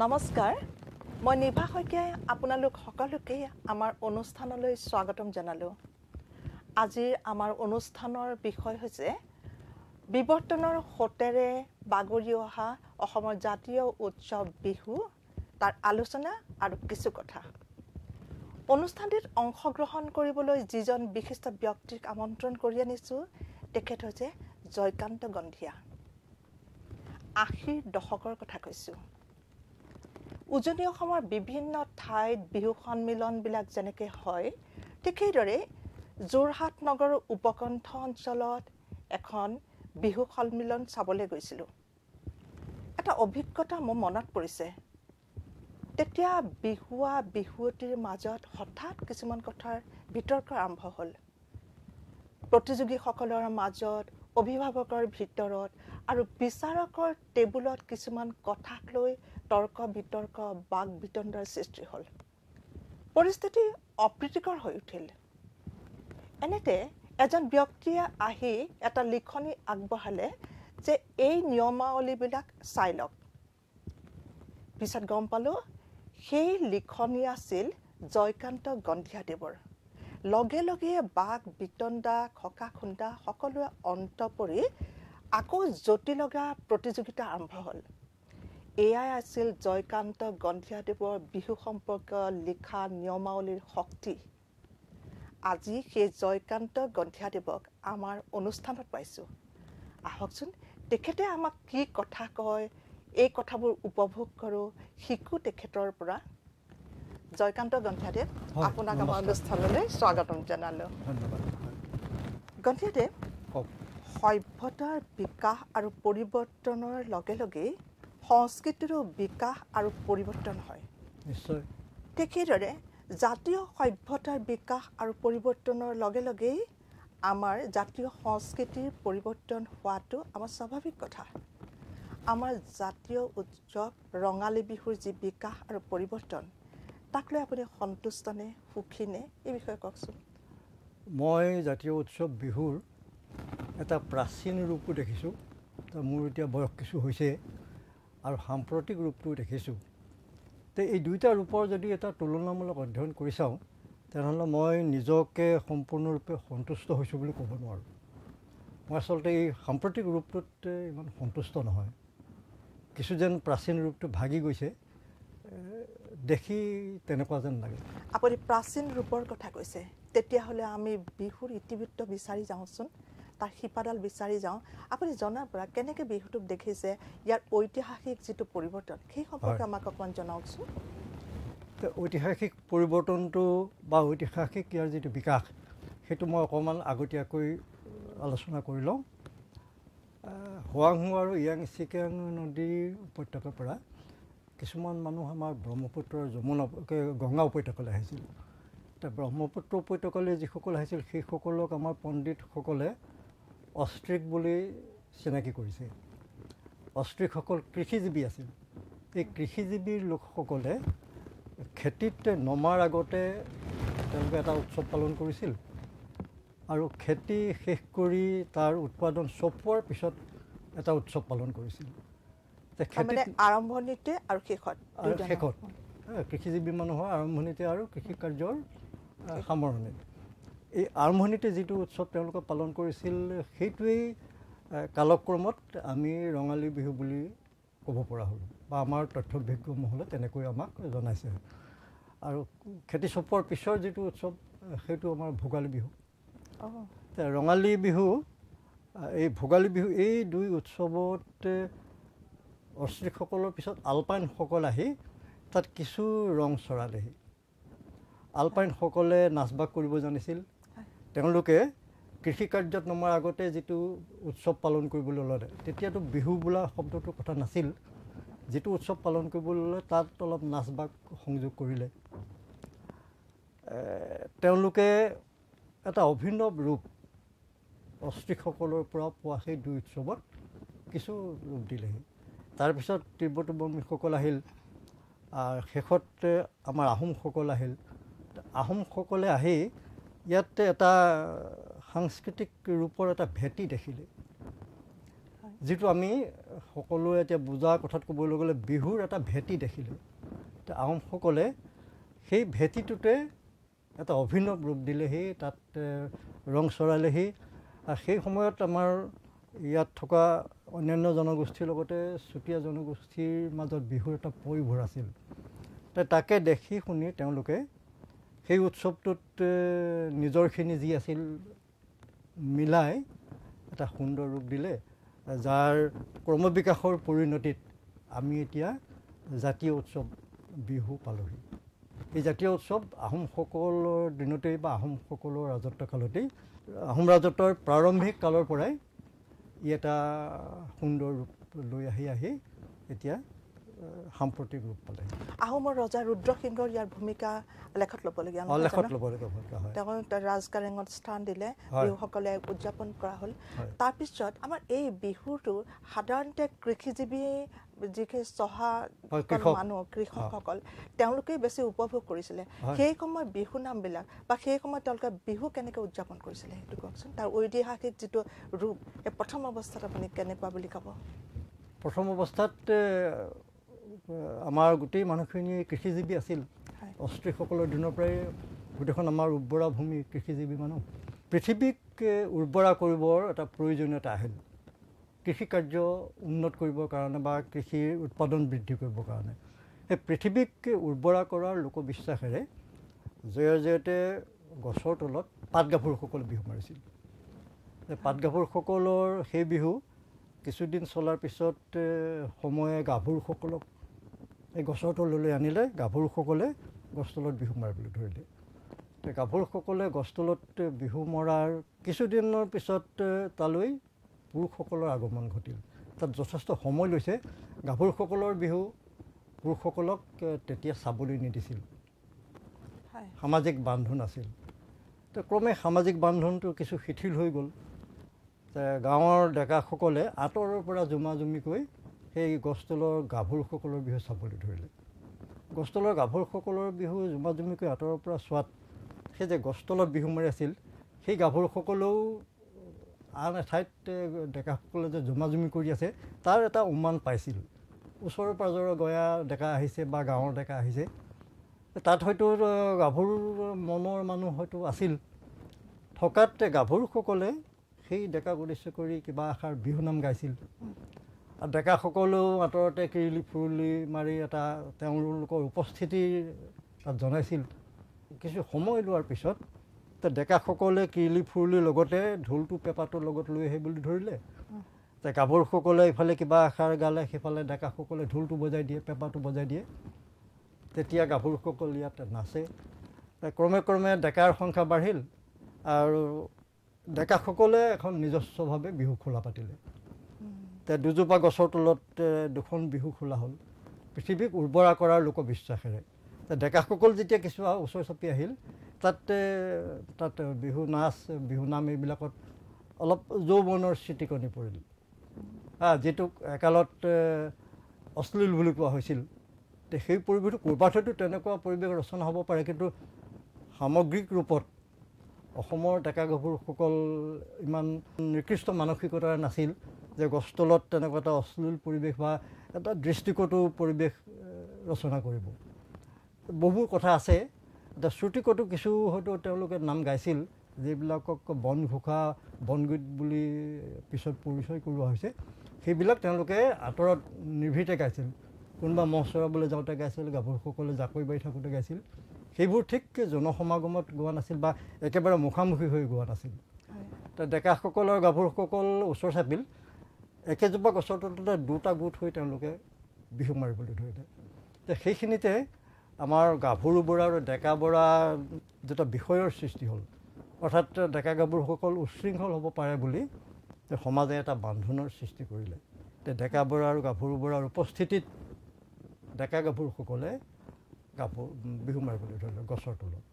নমস্কাৰ। মই নিভা শইকীয়াই আপোনালোক সকলোকেই আমাৰ অনুষ্ঠানলৈ স্বাগতম জনালোঁ। আজিৰ আমাৰ অনুষ্ঠানৰ বিষয় হৈছে বিৱৰ্তনৰ সোঁতেৰে বাগৰি অহা অসমৰ জাতীয় উৎসৱ বিহু তাৰ আলোচনা আৰু কিছু কথা। অনুষ্ঠানটিত অংশগ্ৰহণ কৰিবলৈ যিজন বিশিষ্ট ব্যক্তিক আমন্ত্ৰণ কৰি আনিছোঁ তেখেত হৈছে জয়কান্ত গন্ধিয়া। আশীৰ দশকৰ কথা কৈছোঁ। উজনি অসমৰ বিভিন্ন ঠাইত বিহু সন্মিলনবিলাক যেনেকৈ হয় ঠিক সেইদৰে যোৰহাট নগৰৰ উপকণ্ঠ অঞ্চলত এখন বিহু সন্মিলন চাবলৈ গৈছিলোঁ। এটা অভিজ্ঞতা মোৰ মনত পৰিছে। তেতিয়া বিহুৱা বিহুৱতীৰ মাজত হঠাৎ কিছুমান কথাৰ বিতৰ্ক আৰম্ভ হ'ল। প্ৰতিযোগীসকলৰ মাজত অভিভাৱকৰ ভিতৰত আৰু বিচাৰকৰ টেবুলত কিছুমান কথাক লৈ তৰ্ক বিতৰ্ক বাক বিতণ্ডাৰ সৃষ্টি হ'ল। পৰিস্থিতি অপ্ৰীতিকৰ হৈ উঠিল। এনেতে এজন ব্যক্তিয়ে আহি এটা লিখনি আগবঢ়ালে যে এই নিয়মাৱলীবিলাক চাই লওক। পিছত গম পালোঁ সেই লিখনি আছিল জয়কান্ত গন্ধিয়াদেৱৰ। লগে লগে বাঘ বিতণ্ডা খকা খুন্দা সকলোৱে অন্ত পৰি আকৌ জটি লগা প্ৰতিযোগিতা আৰম্ভ হ'ল। এয়াই আছিল জয়কান্ত গন্ধিয়াদেৱৰ বিহু সম্পৰ্কীয় লিখা নিয়মাৱলীৰ শক্তি। আজি সেই জয়কান্ত গন্ধিয়াদেৱক আমাৰ অনুষ্ঠানত পাইছোঁ। আহকচোন তেখেতে আমাক কি কথা কয় এই কথাবোৰ উপভোগ কৰোঁ শিকোঁ তেখেতৰ পৰা। জয়কান্ত গন্ধিয়াদেৱ আপোনাক আমাৰ অনুষ্ঠানলৈ স্বাগতম জনালোঁ। গন্ধিয়াদেৱ সভ্যতাৰ বিকাশ আৰু পৰিৱৰ্তনৰ লগে লগেই সংস্কৃতিৰো বিকাশ আৰু পৰিৱৰ্তন হয়। নিশ্চয়। ঠিক সেইদৰে জাতীয় সভ্যতাৰ বিকাশ আৰু পৰিৱৰ্তনৰ লগে লগেই আমাৰ জাতীয় সংস্কৃতিৰ পৰিৱৰ্তন হোৱাটো আমাৰ স্বাভাৱিক কথা। আমাৰ জাতীয় উৎসৱ ৰঙালী বিহুৰ যি বিকাশ আৰু পৰিৱৰ্তন তাক লৈ আপুনি সন্তুষ্ট নে সুখী নে এই বিষয়ে কওকচোন। মই জাতীয় উৎসৱ বিহুৰ এটা প্ৰাচীন ৰূপো দেখিছোঁ। মোৰ এতিয়া বয়স কিছু হৈছে। আৰু সাম্প্ৰতিক ৰূপটো দেখিছোঁ। তে এই দুয়োটা ৰূপৰ যদি এটা তুলনামূলক অধ্যয়ন কৰি চাওঁ তেনেহ'লে মই নিজকে সম্পূৰ্ণৰূপে সন্তুষ্ট হৈছোঁ বুলি ক'ব নোৱাৰোঁ। মই আচলতে এই সাম্প্ৰতিক ৰূপটোত ইমান সন্তুষ্ট নহয়। কিছু যেন প্ৰাচীন ৰূপটো ভাগি গৈছে দেখি তেনেকুৱা যেন লাগে। আপুনি প্ৰাচীন ৰূপৰ কথা কৈছে তেতিয়াহ'লে আমি বিহুৰ ইতিবৃত্ত বিচাৰি যাওঁচোন। তাৰ শিপাডাল বিচাৰি যাওঁ আপুনি জনাৰ পৰা কেনেকৈ বিহুটোক দেখিছে ইয়াৰ ঐতিহাসিক যিটো পৰিৱৰ্তন সেই সম্পৰ্কে আমাক অকণমান জনাওকচোন। ঐতিহাসিক পৰিৱৰ্তনটো বা ঐতিহাসিক ইয়াৰ যিটো বিকাশ সেইটো মই অকণমান আগতীয়াকৈ আলোচনা কৰি লওঁ। হোৱাংহো আৰু ইয়াং চিকেং নদীৰ উপত্যকাৰ পৰা কিছুমান মানুহ আমাৰ ব্ৰহ্মপুত্ৰৰ যমুনা গংগা উপত্যকালৈ আহিছিল। এতিয়া ব্ৰহ্মপুত্ৰ উপত্যকালৈ যিসকল আহিছিল সেইসকলক আমাৰ পণ্ডিতসকলে অষ্ট্ৰিক বুলি চিনাকি কৰিছে। অষ্ট্ৰিকসকল কৃষিজীৱী আছিল। এই কৃষিজীৱীৰ লোকসকলে খেতিত নমাৰ আগতে তেওঁলোকে এটা উৎসৱ পালন কৰিছিল আৰু খেতি শেষ কৰি তাৰ উৎপাদন চপোৱাৰ পিছত এটা উৎসৱ পালন কৰিছিল। আৰম্ভণিতে আৰু শেষত শেষত। কৃষিজীৱী মানুহৰ আৰম্ভণিতে আৰু কৃষি কাৰ্যৰ সামৰণি। এই আৰম্ভণিতে যিটো উৎসৱ তেওঁলোকে পালন কৰিছিল সেইটোৱেই কালক্ৰমত আমি ৰঙালী বিহু বুলি ক'ব পৰা হ'লোঁ বা আমাৰ তথ্যভিজ্ঞ মহলে তেনেকৈ আমাক জনাইছে। আৰু খেতি চপোৱাৰ পিছৰ যিটো উৎসৱ সেইটো আমাৰ ভোগালী বিহু। ৰঙালী বিহু এই ভোগালী বিহু এই দুই উৎসৱত অষ্ট্ৰিকসকলৰ পিছত আলপাইনসকল আহি তাত কিছু ৰং চৰালেহি। আলপাইনসকলে নাচ বাগ কৰিব জানিছিল। তেওঁলোকে কৃষি কাৰ্যত নমাৰ আগতে যিটো উৎসৱ পালন কৰিবলৈ ল'লে তেতিয়াতো বিহু বোলা শব্দটোৰ কথা নাছিল। যিটো উৎসৱ পালন কৰিবলৈ ল'লে তাত অলপ নাচ বাগ সংযোগ কৰিলে। তেওঁলোকে এটা অভিনৱ ৰূপ অষ্ট্ৰিকসকলৰ পৰা পোৱা সেই দুই উৎসৱত কিছু ৰূপ দিলেহি। তাৰপিছত তিব্বতী বৰ্মীসকল আহিল শেষত আমাৰ আহোমসকল আহিল। আহোমসকলে আহি ইয়াত এটা সাংস্কৃতিক ৰূপৰ এটা ভেটি দেখিলে। যিটো আমি সকলোৱে এতিয়া বুজা কথাত ক'বলৈ গ'লে বিহুৰ এটা ভেটি দেখিলে। আহোমসকলে সেই ভেটিটোতে এটা অভিনৱ ৰূপ দিলেহি তাত ৰং চৰালেহি। আৰু সেই সময়ত আমাৰ ইয়াত থকা অন্যান্য জনগোষ্ঠীৰ লগতে চুতীয়া জনগোষ্ঠীৰ মাজত বিহুৰ এটা পৰিভৰ আছিল। তাকে দেখি শুনি তেওঁলোকে সেই উৎসৱটোত নিজৰখিনি যি আছিল মিলাই এটা সুন্দৰ ৰূপ দিলে যাৰ ক্ৰমবিকাশৰ পৰিণতিত আমি এতিয়া জাতীয় উৎসৱ বিহু পালোহি। এই জাতীয় উৎসৱ আহোমসকলৰ দিনতেই বা আহোমসকলৰ ৰাজত্বকালতেই আহোম ৰাজত্বৰ প্ৰাৰম্ভিক কালৰ পৰাই ই এটা সুন্দৰ ৰূপ লৈ আহি আহি এতিয়া সাম্প্ৰতিক ৰূপ পালে আহোমৰ ৰজা ৰুদ্ৰসিংহৰ ইয়াৰ ভূমিকা লেখত ল'বলগীয়া জানো? ল'বলগীয়া ভূমিকা হয় তেওঁ ৰাজকাৰেঙত স্থান দিলে। বিহুসকলে উদযাপন কৰা হ'ল। তাৰপিছত আমাৰ এই বিহুটো সাধাৰণতে কৃষিজীৱী যিখিনি চহা। মানুহ কৃষকসকল তেওঁলোকেই বেছি উপভোগ কৰিছিলে। সেই সময়ত বিহু নামবিলাক বা সেই সময়ত তেওঁলোকে বিহু কেনেকৈ উদযাপন কৰিছিলে সেইটো কওকচোন তাৰ ঐতিহাসিক যিটো ৰূপ এই প্ৰথম অৱস্থাত আপুনি কেনেকুৱা বুলি ক'ব প্ৰথম অৱস্থাত আমাৰ গোটেই মানুহখিনি কৃষিজীৱী আছিল। অস্ত্ৰীসকলৰ দিনৰ পৰাই গোটেইখন আমাৰ উৰ্বৰা ভূমি কৃষিজীৱী মানুহ। পৃথিৱীক উৰ্বৰা কৰিবৰ এটা প্ৰয়োজনীয়তা আহিল। কৃষি কাৰ্য উন্নত কৰিবৰ কাৰণে বা কৃষিৰ উৎপাদন বৃদ্ধি কৰিবৰ কাৰণে। সেই পৃথিৱীক উৰ্বৰা কৰাৰ লোকবিশ্বাসেৰে জয়ে জয়তে গছৰ তলত পাত গাভৰুসকলে বিহু মাৰিছিল। পাট গাভৰুসকলৰ সেই বিহু কিছুদিন চলাৰ পিছত সময়ে গাভৰুসকলক এই গছৰ তললৈ আনিলে গাভৰুসকলে গছ তলত বিহু মাৰিবলৈ ধৰিলে। তে গাভৰুসকলে গছ তলত বিহু মৰাৰ কিছুদিনৰ পিছত তালৈ পুৰুষসকলৰ আগমন ঘটিল। তাত যথেষ্ট সময় লৈছে। গাভৰুসকলৰ বিহু পুৰুষসকলক তেতিয়া চাবলৈ নিদিছিল। সামাজিক বান্ধোন আছিল। তো ক্ৰমে সামাজিক বান্ধোনটো কিছু শিথিল হৈ গ'ল। গাঁৱৰ ডেকাসকলে আঁতৰৰ পৰা জুমা জুমিকৈ সেই গছতলৰ গাভৰুসকলৰ বিহু চাবলৈ ধৰিলে। গছতলৰ গাভৰুসকলৰ বিহু জুমা জুমিকৈ আঁতৰৰ পৰা চোৱাত সেই যে গছতলত বিহু মাৰি আছিল সেই গাভৰুসকলেও আন এঠাইত ডেকাসকলে যে জুমা জুমি কৰি আছে তাৰ এটা উমান পাইছিল। ওচৰৰ পাজৰৰ গঞা ডেকা আহিছে বা গাঁৱৰ ডেকা আহিছে। তাত হয়তো গাভৰুৰ মনৰ মানুহ হয়তো আছিল। থকাত গাভৰুসকলে সেই ডেকাক উদ্দেশ্য কৰি কিবা এষাৰ বিহুনাম গাইছিল। আৰু ডেকাসকলেও আঁতৰতে কিৰিলি ফুৰুলি মাৰি এটা তেওঁলোকৰ উপস্থিতি তাত জনাইছিল। কিছু সময় লোৱাৰ পিছত তে ডেকাসকলে কিৰিলি ফুৰুলিৰ লগতে ঢোলটো পেঁপাটোৰ লগত লৈ আহে বুলি ধৰিলে। গাভৰুসকলে ইফালে কিবা এষাৰ গালে সিফালে ডেকাসকলে ঢোলটো বজাই দিয়ে পেঁপাটো বজাই দিয়ে। তেতিয়া গাভৰুসকল ইয়াত নাচে। ক্ৰমে ক্ৰমে ডেকাৰ সংখ্যা বাঢ়িল আৰু ডেকাসকলে এখন নিজস্বভাৱে বিহু খোলা পাতিলে। দুজোপা গছৰ তলত দুখন বিহু খোলা হ'ল। পৃথিৱীক উৰ্বৰা কৰাৰ লোকবিশ্বাসেৰে ডেকাসকল যেতিয়া কিছু ওচৰ চাপি আহিল তাত তাত বিহু নাচ বিহু নাম এইবিলাকত অলপ যৌৱনৰ চিটিকনি পৰিল। যিটোক একালত অশ্লীল বুলি কোৱা হৈছিল। সেই পৰিৱেশটো ক'ৰবাত হয়তো তেনেকুৱা পৰিৱেশ ৰচনা হ'ব পাৰে কিন্তু সামগ্ৰিক ৰূপত অসমৰ ডেকা গাভৰুসকল ইমান নিকৃষ্ট মানসিকতাৰ নাছিল। যে গছতলত তেনেকুৱা এটা অশ্লীল পৰিৱেশ বা এটা দৃষ্টিকটু পৰিৱেশ ৰচনা কৰিব। বহুবোৰ কথা আছে। এতিয়া শ্ৰুতিকতো কিছু হয়তো তেওঁলোকে নাম গাইছিল যিবিলাকক বনঘোষা বনগীত বুলি পিছত পৰিচয় কৰোৱা হৈছে। সেইবিলাক তেওঁলোকে আঁতৰত নিভৃতে গাইছিল। কোনোবা মহ চৰাবলৈ যাওঁতে গাইছিল গাভৰুসকলে জাকৈ বাৰি থাকোঁতে গাইছিল। সেইবোৰ ঠিক জনসমাগমত গোৱা নাছিল বা একেবাৰে মুখামুখি হৈ গোৱা নাছিল। ডেকাসকলৰ গাভৰুসকল ওচৰ চাপিল। একেজোপা গছৰ তলতে দুটা গোট হৈ তেওঁলোকে বিহু মাৰিবলৈ ধৰিলে তে সেইখিনিতে আমাৰ গাভৰু বৰা আৰু ডেকা বৰা যেটা বিষয়ৰ সৃষ্টি হ'ল। অৰ্থাৎ ডেকা গাভৰুসকল উচ্ছৃংখল হ'ব পাৰে বুলি সমাজে এটা বান্ধোনৰ সৃষ্টি কৰিলে। তে ডেকা বৰা আৰু গাভৰু বৰাৰ উপস্থিতিত ডেকা গাভৰুসকলে গাভৰু বিহু মাৰিবলৈ ধৰিলে গছৰ তলত।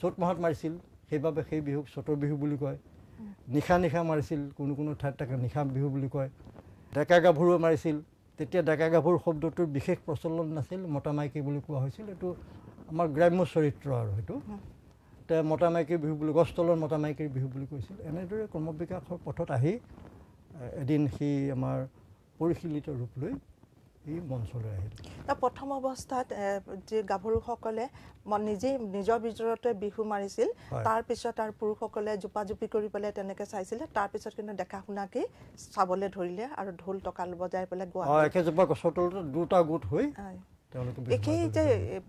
চ'ত মাহত মাৰিছিল সেইবাবে সেই বিহুক চ'তৰ বিহু বুলি কয়। নিশা নিশা মাৰিছিল কোনো কোনো ঠাইত তাকে নিশা বিহু বুলি কয়। ডেকা গাভৰুৱে মাৰিছিল। তেতিয়া ডেকা গাভৰু শব্দটোৰ বিশেষ প্ৰচলন নাছিল মতা মাইকী বুলি কোৱা হৈছিল। এইটো আমাৰ গ্ৰাম্য চৰিত্ৰ আৰু সেইটো। তে মতা মাইকীৰ বিহু বুলি গছতলৰ মতা মাইকীৰ বিহু বুলি কৈছিল। এনেদৰে ক্ৰমবিকাশৰ পথত আহি এদিন সি আমাৰ পৰিশীলিত ৰূপ লৈ ই মঞ্চলৈ আহিল প্ৰথম অৱস্থাত যি গাভৰুসকলে নিজেই নিজৰ ভিতৰতে বিহু মাৰিছিল। তাৰপিছত আৰু পুৰুষসকলে জোপা জোপি কৰি পেলাই তেনেকৈ চাইছিলে তাৰপিছত কিন্তু দেখা শুনাকেই চাবলৈ ধৰিলে আৰু ঢোল টকাল বজাই পেলাই গোৱা একেজোপা গছৰ তলতে দুটা গোট হৈ একেই যে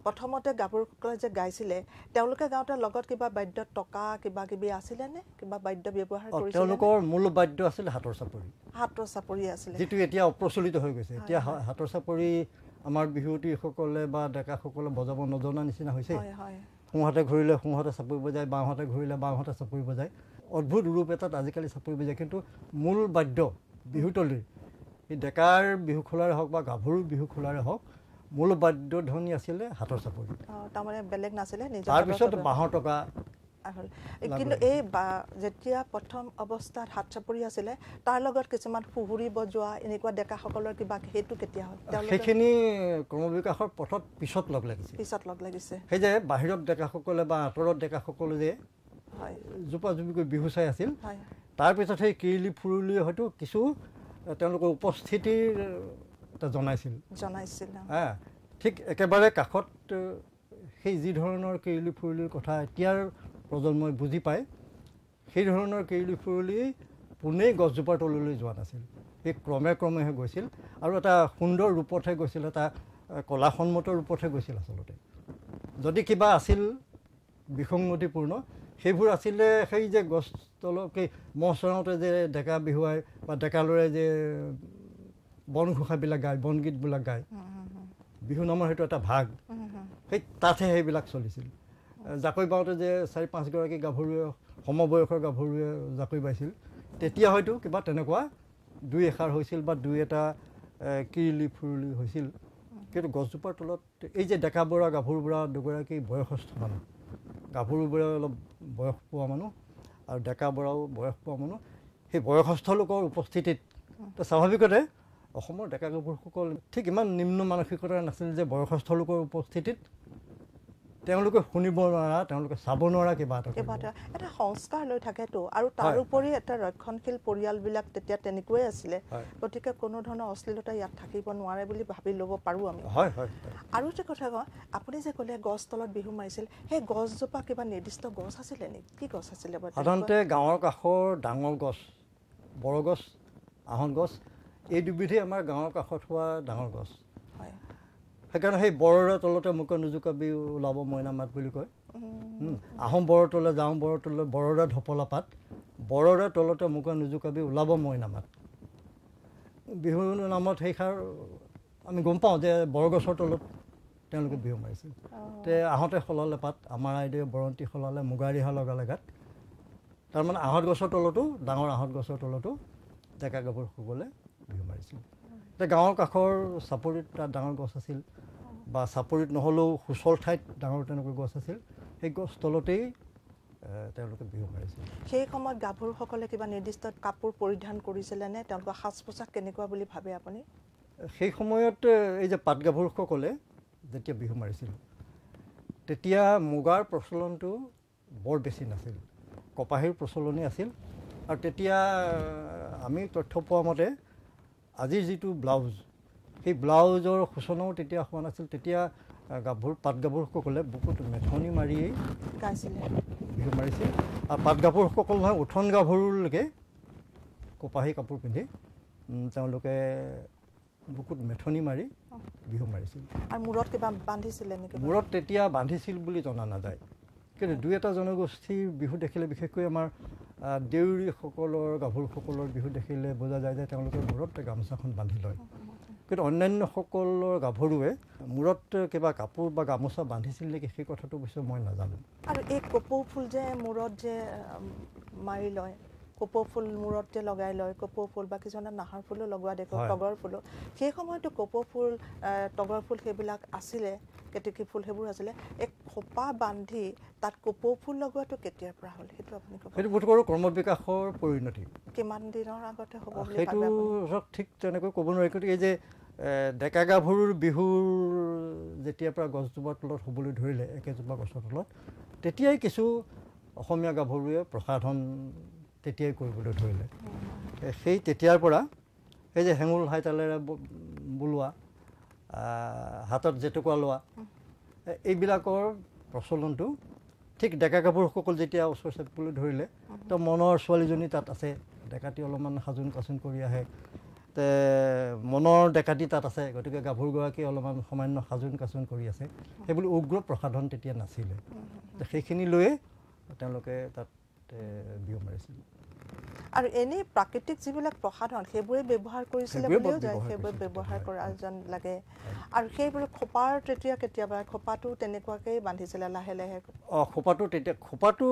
প্ৰথমতে গাভৰুসকলে যে গাইছিলে তেওঁলোকে গাওঁতে লগত কিবা বাদ্য টকা কিবা কিবি আছিলেনে কিবা বাদ্য ব্যৱহাৰ কৰিছিলে তেওঁলোকৰ মূল বাদ্য আছিল হাতৰ চাপৰি। হাতৰ চাপৰি আছিলে। যিটো এতিয়া অপ্ৰচলিত হৈ গৈছে। এতিয়া হাতৰ চাপৰি আমাৰ বিহুৱতীসকলে বা ডেকাসকলে বজাব নজনা নিচিনা হৈছে। সোঁহাতে ঘূৰিলে সোঁহাতে চাপৰি বজায় বাওঁহাতে ঘূৰিলে বাওঁহাতে চাপৰি বজায়। অদ্ভুত ৰূপ এটাত আজিকালি চাপৰি বজায়। কিন্তু মূল বাদ্য বিহুতলীৰ এই ডেকাৰ বিহু খোলাৰে হওক বা গাভৰুৰ বিহু খোলাৰে হওক মূল বাদ্যধ্বনি আছিলে হাতৰ চাপৰি। তাৰমানে বেলেগ নাছিলে নিজৰ তাৰপিছত। বাঁহৰ টকা কিন্তু। এই যেতিয়া প্ৰথম অৱস্থাত হাত চাপৰি আছিলে তাৰ লগত কিছুমান সুহুৰি বজোৱা এনেকুৱা ডেকাসকলৰ কিবা সেইটো কেতিয়া হ'ল? সেইখিনি ক্ৰমবিকাশৰ পথত পিছত লগ লাগিছে। পিছত লগ লাগিছে। সেই যে বাহিৰত ডেকাসকলে বা আঁতৰত ডেকাসকলে যে হয়। জোপা জোপিকৈ বিহু চাই আছিল তাৰপিছত সেই কিৰিলি ফুৰুলি হয়তো কিছু তেওঁলোকৰ উপস্থিতিৰ এটা জনাইছিল। জনাইছিল ঠিক একেবাৰে কাষত সেই যি ধৰণৰ কেৰেলি ফুৰলিৰ কথা এতিয়াৰ প্ৰজন্মই বুজি পায় সেই ধৰণৰ কেৰেলি ফুৰলি পোনেই গছজোপাৰ তললৈ যোৱা নাছিল। সেই ক্ৰমে ক্ৰমেহে গৈছিল আৰু এটা সুন্দৰ ৰূপতহে গৈছিল এটা কলাসন্মত ৰূপতহে গৈছিল আচলতে। যদি কিবা আছিল বিসংগতিপূৰ্ণ সেইবোৰ আছিলে সেই যে গছ তলকে মহ চৰাওঁতে যে ডেকা বিহুৱাই বা ডেকা ল'ৰাই যে বন ঘোষাবিলাক গায় বনগীতবিলাক গায়। বিহু নামৰ সেইটো এটা ভাগ। সেই তাতহে সেইবিলাক চলিছিল। জাকৈ বাওঁতে যে চাৰি পাঁচগৰাকী গাভৰুৱে সমবয়সৰ গাভৰুৱে জাকৈ বাইছিল তেতিয়া হয়তো কিবা তেনেকুৱা দুই এষাৰ হৈছিল বা দুই এটা কিৰিলি ফুৰিলি হৈছিল। কিন্তু গছজোপাৰ তলত এই যে ডেকা বুঢ়া গাভৰু বুঢ়া দুগৰাকী বয়সস্থ মানুহ গাভৰু বুঢ়া অলপ বয়স পোৱা মানুহ আৰু ডেকা বুঢ়াও বয়স পোৱা মানুহ সেই বয়সস্থ লোকৰ উপস্থিতিত স্বাভাৱিকতে অসমৰ ডেকা গাভৰুসকল ঠিক ইমান নিম্ন মানসিকতাৰ নাছিল যে বয়সস্থ লোকৰ উপস্থিতিত তেওঁলোকে শুনিব নোৱাৰা তেওঁলোকে চাব নোৱাৰা কিবা এটা কিবা। এটা এটা সংস্কাৰ লৈ থাকেতো আৰু হয়। তাৰোপৰি এটা ৰক্ষণশীল পৰিয়ালবিলাক তেতিয়া তেনেকুৱাই আছিলে। গতিকে কোনো ধৰণৰ অশ্লীলতা ইয়াত থাকিব নোৱাৰে বুলি ভাবি ল'ব পাৰোঁ আমি হয় হয় আৰু এটা কথা কওঁ আপুনি যে ক'লে গছ তলত বিহু মাৰিছিল সেই গছজোপা কিবা নিৰ্দিষ্ট গছ আছিলে নেকি কি গছ আছিলে? সাধাৰণতে গাঁৱৰ কাষৰ ডাঙৰ গছ বৰগছ আহত গছ এই দুবিধেই আমাৰ গাঁৱৰ কাষত হোৱা ডাঙৰ গছ। হয়। সেইকাৰণে সেই বৰৰে তলতে মোকে নোজোকাবি ওলাব মইনা মাত বুলি কয়। আহোম বৰৰ তলে যাওঁ বৰৰ তলে বৰৰে ঢপলা পাত বৰৰে তলতে মোকে নোজোকাবি ওলাব মইনা মাত। বিহু নামত সেইষাৰ আমি গম পাওঁ যে বৰগছৰ তলত তেওঁলোকে বিহু মাৰিছিল। তে আহোঁতে সলালে পাত আমাৰ আইদেউ বৰন্তী সলালে মুগা ৰিহা লগালে গাত। তাৰমানে আহঁত গছৰ তলতো ডাঙৰ আহঁত গছৰ তলতো ডেকা গাভৰুসকলে বিহু মাৰিছিল। এতিয়া গাঁৱৰ কাষৰ চাপৰিত তাত ডাঙৰ গছ আছিল বা চাপৰিত নহ'লেও সুচল ঠাইত ডাঙৰ তেনেকৈ গছ আছিল সেই গছ তলতেই তেওঁলোকে বিহু মাৰিছিল। সেই সময়ত গাভৰুসকলে কিবা নিৰ্দিষ্ট কাপোৰ পৰিধান কৰিছিলেনে তেওঁলোকৰ সাজ পোছাক কেনেকুৱা বুলি ভাবে আপুনি? সেই সময়ত এই যে পাট গাভৰুসকলে যেতিয়া বিহু মাৰিছিল তেতিয়া মুগাৰ প্ৰচলনটো বৰ বেছি নাছিল। কপাহীৰ প্ৰচলনেই আছিল। আৰু তেতিয়া আমি তথ্য পোৱা মতে আজিৰ যিটো ব্লাউজ সেই ব্লাউজৰ সূচনাও তেতিয়া হোৱা নাছিল। তেতিয়া গাভৰু পাট গাভৰুসকলে বুকুত মেথনি মাৰিয়েই গাইছিলে। বিহু মাৰিছিল আৰু পাট গাভৰুসকল নহয় উঠন গাভৰুলৈকে কপাহী কাপোৰ পিন্ধি তেওঁলোকে বুকুত মেথনি মাৰি বিহু মাৰিছিল। আৰু মূৰত কিবা বান্ধিছিলে নেকি? মূৰত তেতিয়া বান্ধিছিল বুলি জনা নাযায়। কিন্তু দুই এটা জনগোষ্ঠীৰ বিহু দেখিলে বিশেষকৈ আমাৰ দেউৰীসকলৰ গাভৰুসকলৰ বিহু দেখিলে বুজা যায় যে তেওঁলোকে মূৰত গামোচাখন বান্ধি লয়। কিন্তু অন্যান্যসকলৰ গাভৰুৱে মূৰত কিবা কাপোৰ বা গামোচা বান্ধিছিল নেকি সেই কথাটো অৱশ্যে মই নাজানো। আৰু এই কপৌ ফুল যে মূৰত যে মাৰি লয় কপৌ ফুল মূৰত যে লগাই লয় কপৌ ফুল বা কিছুমানে নাহৰ ফুলো লগোৱা দেখোঁ। তগৰ ফুলো সেই সময়তো কপৌ ফুল তগৰ ফুল সেইবিলাক আছিলে। কেতেকী ফুল সেইবোৰ আছিলে এই খোপা বান্ধি তাত কপৌ ফুল লগোৱাটো কেতিয়াৰ পৰা হ'ল সেইটো আপুনি ক'ব সেইটো বোধ কৰোঁ ক্ৰমবিকাশৰ পৰিণতি। কিমান দিনৰ আগতে হ'ব সেইটো? ধৰক ঠিক তেনেকৈ ক'ব নোৱাৰি কিন্তু এই যে ডেকা গাভৰুৰ বিহুৰ যেতিয়াৰ পৰা গছজোপাৰ তলত হ'বলৈ ধৰিলে একেজোপা গছৰ তলত তেতিয়াই কিছু অসমীয়া গাভৰুৱে প্ৰসাধন তেতিয়াই কৰিবলৈ ধৰিলে। সেই তেতিয়াৰ পৰা সেই যে হেঙুল হাইতালেৰে বোলোৱা হাতত জেতুকা লোৱা। এইবিলাকৰ প্ৰচলনটো ঠিক ডেকা গাভৰুসকল যেতিয়া ওচৰ চাপিবলৈ ধৰিলে তো মনৰ ছোৱালীজনী তাত আছে ডেকাটি অলপমান সাজোন কাচোন কৰি আহে। তে মনৰ ডেকাটি তাত আছে গতিকে গাভৰুগৰাকী অলপমান সামান্য সাজোন কাচোন কৰি আছে। সেইবোৰ উগ্ৰ প্ৰসাধন তেতিয়া নাছিলে। সেইখিনি লৈয়ে তেওঁলোকে তাত বিহু মাৰিছিল। আৰু এনেই প্ৰাকৃতিক যিবিলাক প্ৰসাধন সেইবোৰে ব্যৱহাৰ কৰিছিলে বুলিও যায় সেইবোৰ ব্যৱহাৰ কৰা। যেন লাগে। আৰু সেইবোৰ খোপাৰ তেতিয়া কেতিয়াবা খোপাটো তেনেকুৱাকেই বান্ধিছিলে লাহে লাহে। অঁ খোপাটো তেতিয়া খোপাটো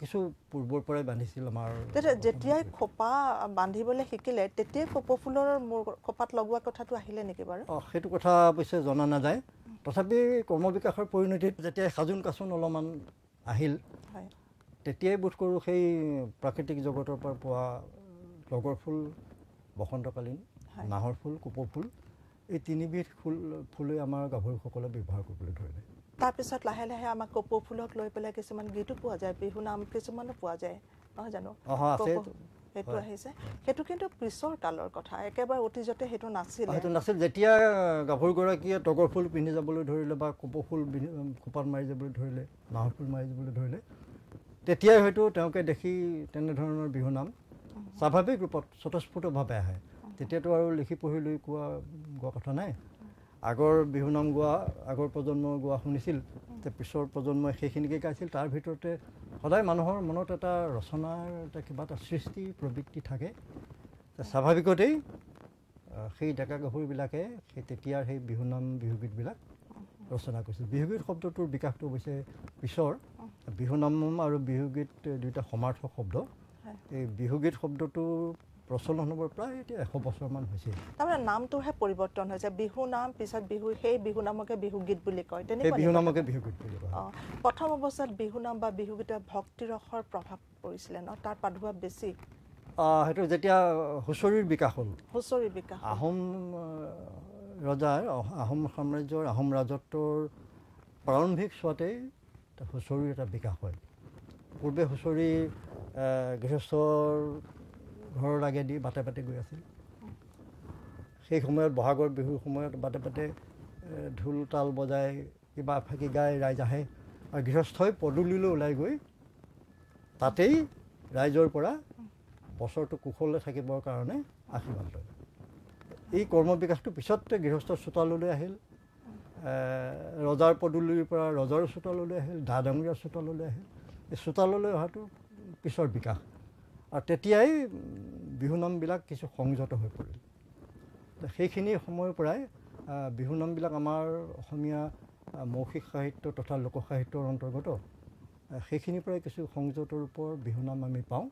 কিছু পূৰ্বৰ পৰাই বান্ধিছিল আমাৰ তেতিয়া যেতিয়াই খোপা বান্ধিবলৈ শিকিলে তেতিয়াই কপৌ ফুলৰ মোৰ খোপাত লগোৱা কথাটো আহিলে নেকি বাৰু? অঁ সেইটো কথা অৱশ্যে জনা নাযায়। তথাপি কৰ্ম বিকাশৰ পৰিণতিত যেতিয়া সাজোন কাচোন অলপমান আহিল হয়। তেতিয়াই বোধ কৰোঁ সেই প্ৰাকৃতিক জগতৰ পৰা পোৱা তগৰ ফুল বসন্তকালীন। নাহৰ ফুল কপৌ ফুল এই তিনিবিধ ফুল ফুলেই আমাৰ গাভৰুসকলে ব্যৱহাৰ কৰিবলৈ ধৰিলে। তাৰপিছত লাহে লাহে আমাক কপৌ ফুলক লৈ পেলাই কিছুমান গীতো পোৱা যায় বিহু নাম কিছুমানো পোৱা যায় নহয় জানো? সেইটো। আহিছে। সেইটো কিন্তু পিছৰ কালৰ কথা একেবাৰে অতীজতে সেইটো নাছিলে। সেইটো নাছিল। যেতিয়া গাভৰুগৰাকীয়ে তগৰ ফুল পিন্ধি যাবলৈ ধৰিলে বা কপৌ ফুল খোপাত মাৰি যাবলৈ ধৰিলে নাহৰ ফুল মাৰি যাবলৈ ধৰিলে তেতিয়াই হয়তো তেওঁকে দেখি তেনেধৰণৰ বিহু নাম স্বাভাৱিক ৰূপত স্বতঃস্ফূৰ্তভাৱে আহে। তেতিয়াতো আৰু লিখি পঢ়ি লৈ কোৱা গোৱা কথা নাই। আগৰ বিহু নাম গোৱা আগৰ প্ৰজন্মৰ গোৱা শুনিছিল তে পিছৰ প্ৰজন্মই সেইখিনিকে গাইছিল। তাৰ ভিতৰতে সদায় মানুহৰ মনত এটা ৰচনাৰ এটা কিবা এটা সৃষ্টি প্ৰবৃত্তি থাকে। স্বাভাৱিকতেই সেই ডেকা গাভৰুবিলাকে সেই তেতিয়াৰ সেই বিহুনাম বিহুগীতবিলাক ৰচনা কৰিছিল। বিহুগীত শব্দটোৰ বিকাশটো অৱশ্যে পিছৰ। বিহুনাম আৰু বিহুগীত দুয়োটা সমাৰ্থক শব্দ। এই বিহুগীত শব্দটোৰ প্ৰচলন হ'বৰ প্ৰায় এতিয়া এশ বছৰমান হৈছে। তাৰমানে নামটোহে পৰিৱৰ্তন হৈছে। বিহু নাম পিছত বিহু সেই বিহু নামকে বিহু গীত বুলি কয়। সেই তেনেকুৱা নেকি? বিহুনামকে বিহুগীত বুলি অঁ, প্ৰথম অৱস্থাত বিহু নাম বা বিহু গীতৰ ভক্তি ৰসৰ প্ৰভাৱ পৰিছিলে ন? তাৰ প্ৰাদুৰ্ভাৱ বেছি। সেইটো যেতিয়া হুঁচৰিৰ বিকাশ হ'ল। হুঁচৰি বিকাশ আহোম আহ, ৰজাৰ আহ- আহোম সাম্ৰাজ্যৰ আহোম ৰাজত্বৰ প্ৰাৰম্ভিক চোৱাতেই হুঁচৰিৰ এটা বিকাশ হয়। পূৰ্বে হুঁচৰি গৃহস্থৰ ঘৰৰ আগেদি বাটে বাটে গৈ আছিল। সেই সময়ত বহাগৰ বিহুৰ সময়ত বাটে বাটে ঢোল তাল বজাই কিবা ফাঁকি গাই ৰাইজ আহে আৰু গৃহস্থই পদূলিলৈ ওলাই গৈ তাতেই ৰাইজৰ পৰা বছৰটো কুশলে থাকিবৰ কাৰণে আশীৰ্বাদ লয়। এই কৰ্ম বিকাশটো পিছতে গৃহস্থৰ চোতাললৈ আহিল। ৰজাৰ পদূলিৰ পৰা ৰজাৰ চোতাললৈ আহিল দা ডাঙৰীয়াৰ চোতাললৈ আহিল। এই চোতাললৈ অহাটো পিছৰ বিকাশ। আৰু তেতিয়াই বিহুনামবিলাক কিছু সংযত হৈ পৰিল। সেইখিনি সময়ৰ পৰাই বিহুনামবিলাক আমাৰ অসমীয়া মৌখিক সাহিত্য তথা লোকসাহিত্যৰ অন্তৰ্গত সেইখিনিৰ পৰাই কিছু সংযত ৰূপৰ বিহুনাম আমি পাওঁ।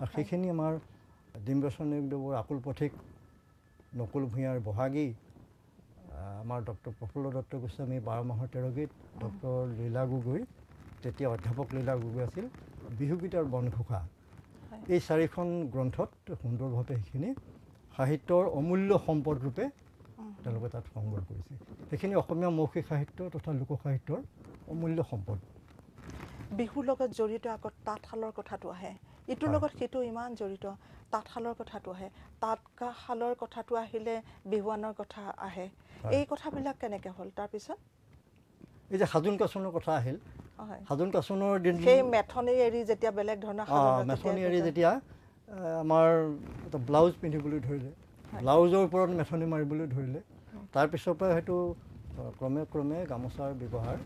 আৰু সেইখিনি আমাৰ ডিম্বেশ্বৰ দেৱৰ আকুল পথিক নকুল ভূঞাৰ বহাগী আমাৰ ডক্টৰ প্ৰফুল্ল দত্ত গোস্বামী বাৰ মাহৰ তেৰ গীত ডক্টৰ লীলা গগৈ তেতিয়া অধ্যাপক লীলা গগৈ আছিল বিহুগীত আৰু বনঘোষা। এই চাৰিখন গ্ৰন্থত সুন্দৰভাৱে সেইখিনি সাহিত্যৰ অমূল্য সম্পদ ৰূপে তেওঁলোকে তাত সংগ্ৰহ কৰিছে। সেইখিনি অসমীয়া মৌখিক সাহিত্য তথা লোকসাহিত্যৰ অমূল্য সম্পদ। বিহুৰ লগত জড়িত আকৌ তাঁতশালৰ কথাটো আহে। ইটোৰ। লগত সিটো ইমান জড়িত তাঁতশালৰ কথাটো আহে তাঁতশালৰ কথাটো আহিলে বিহুৱানৰ কথা আহে। এই কথাবিলাক কেনেকৈ হ'ল? তাৰপিছত? এই যে সাজোন কাচোনৰ কথা আহিল। সাজোন কাচোনৰ দিন সেই মেথনি এৰি যেতিয়া বেলেগ ধৰণৰ মেথনি এৰি সেইটো- যেতিয়া আমাৰ এটা ব্লাউজ পিন্ধিবলৈ ধৰিলে। ব্লাউজৰ ওপৰত মেথনি মাৰিবলৈ ধৰিলে। তাৰপিছৰ পৰা হয়তো আহ, ক্ৰমে ক্ৰমে গামোচাৰ ব্যৱহাৰ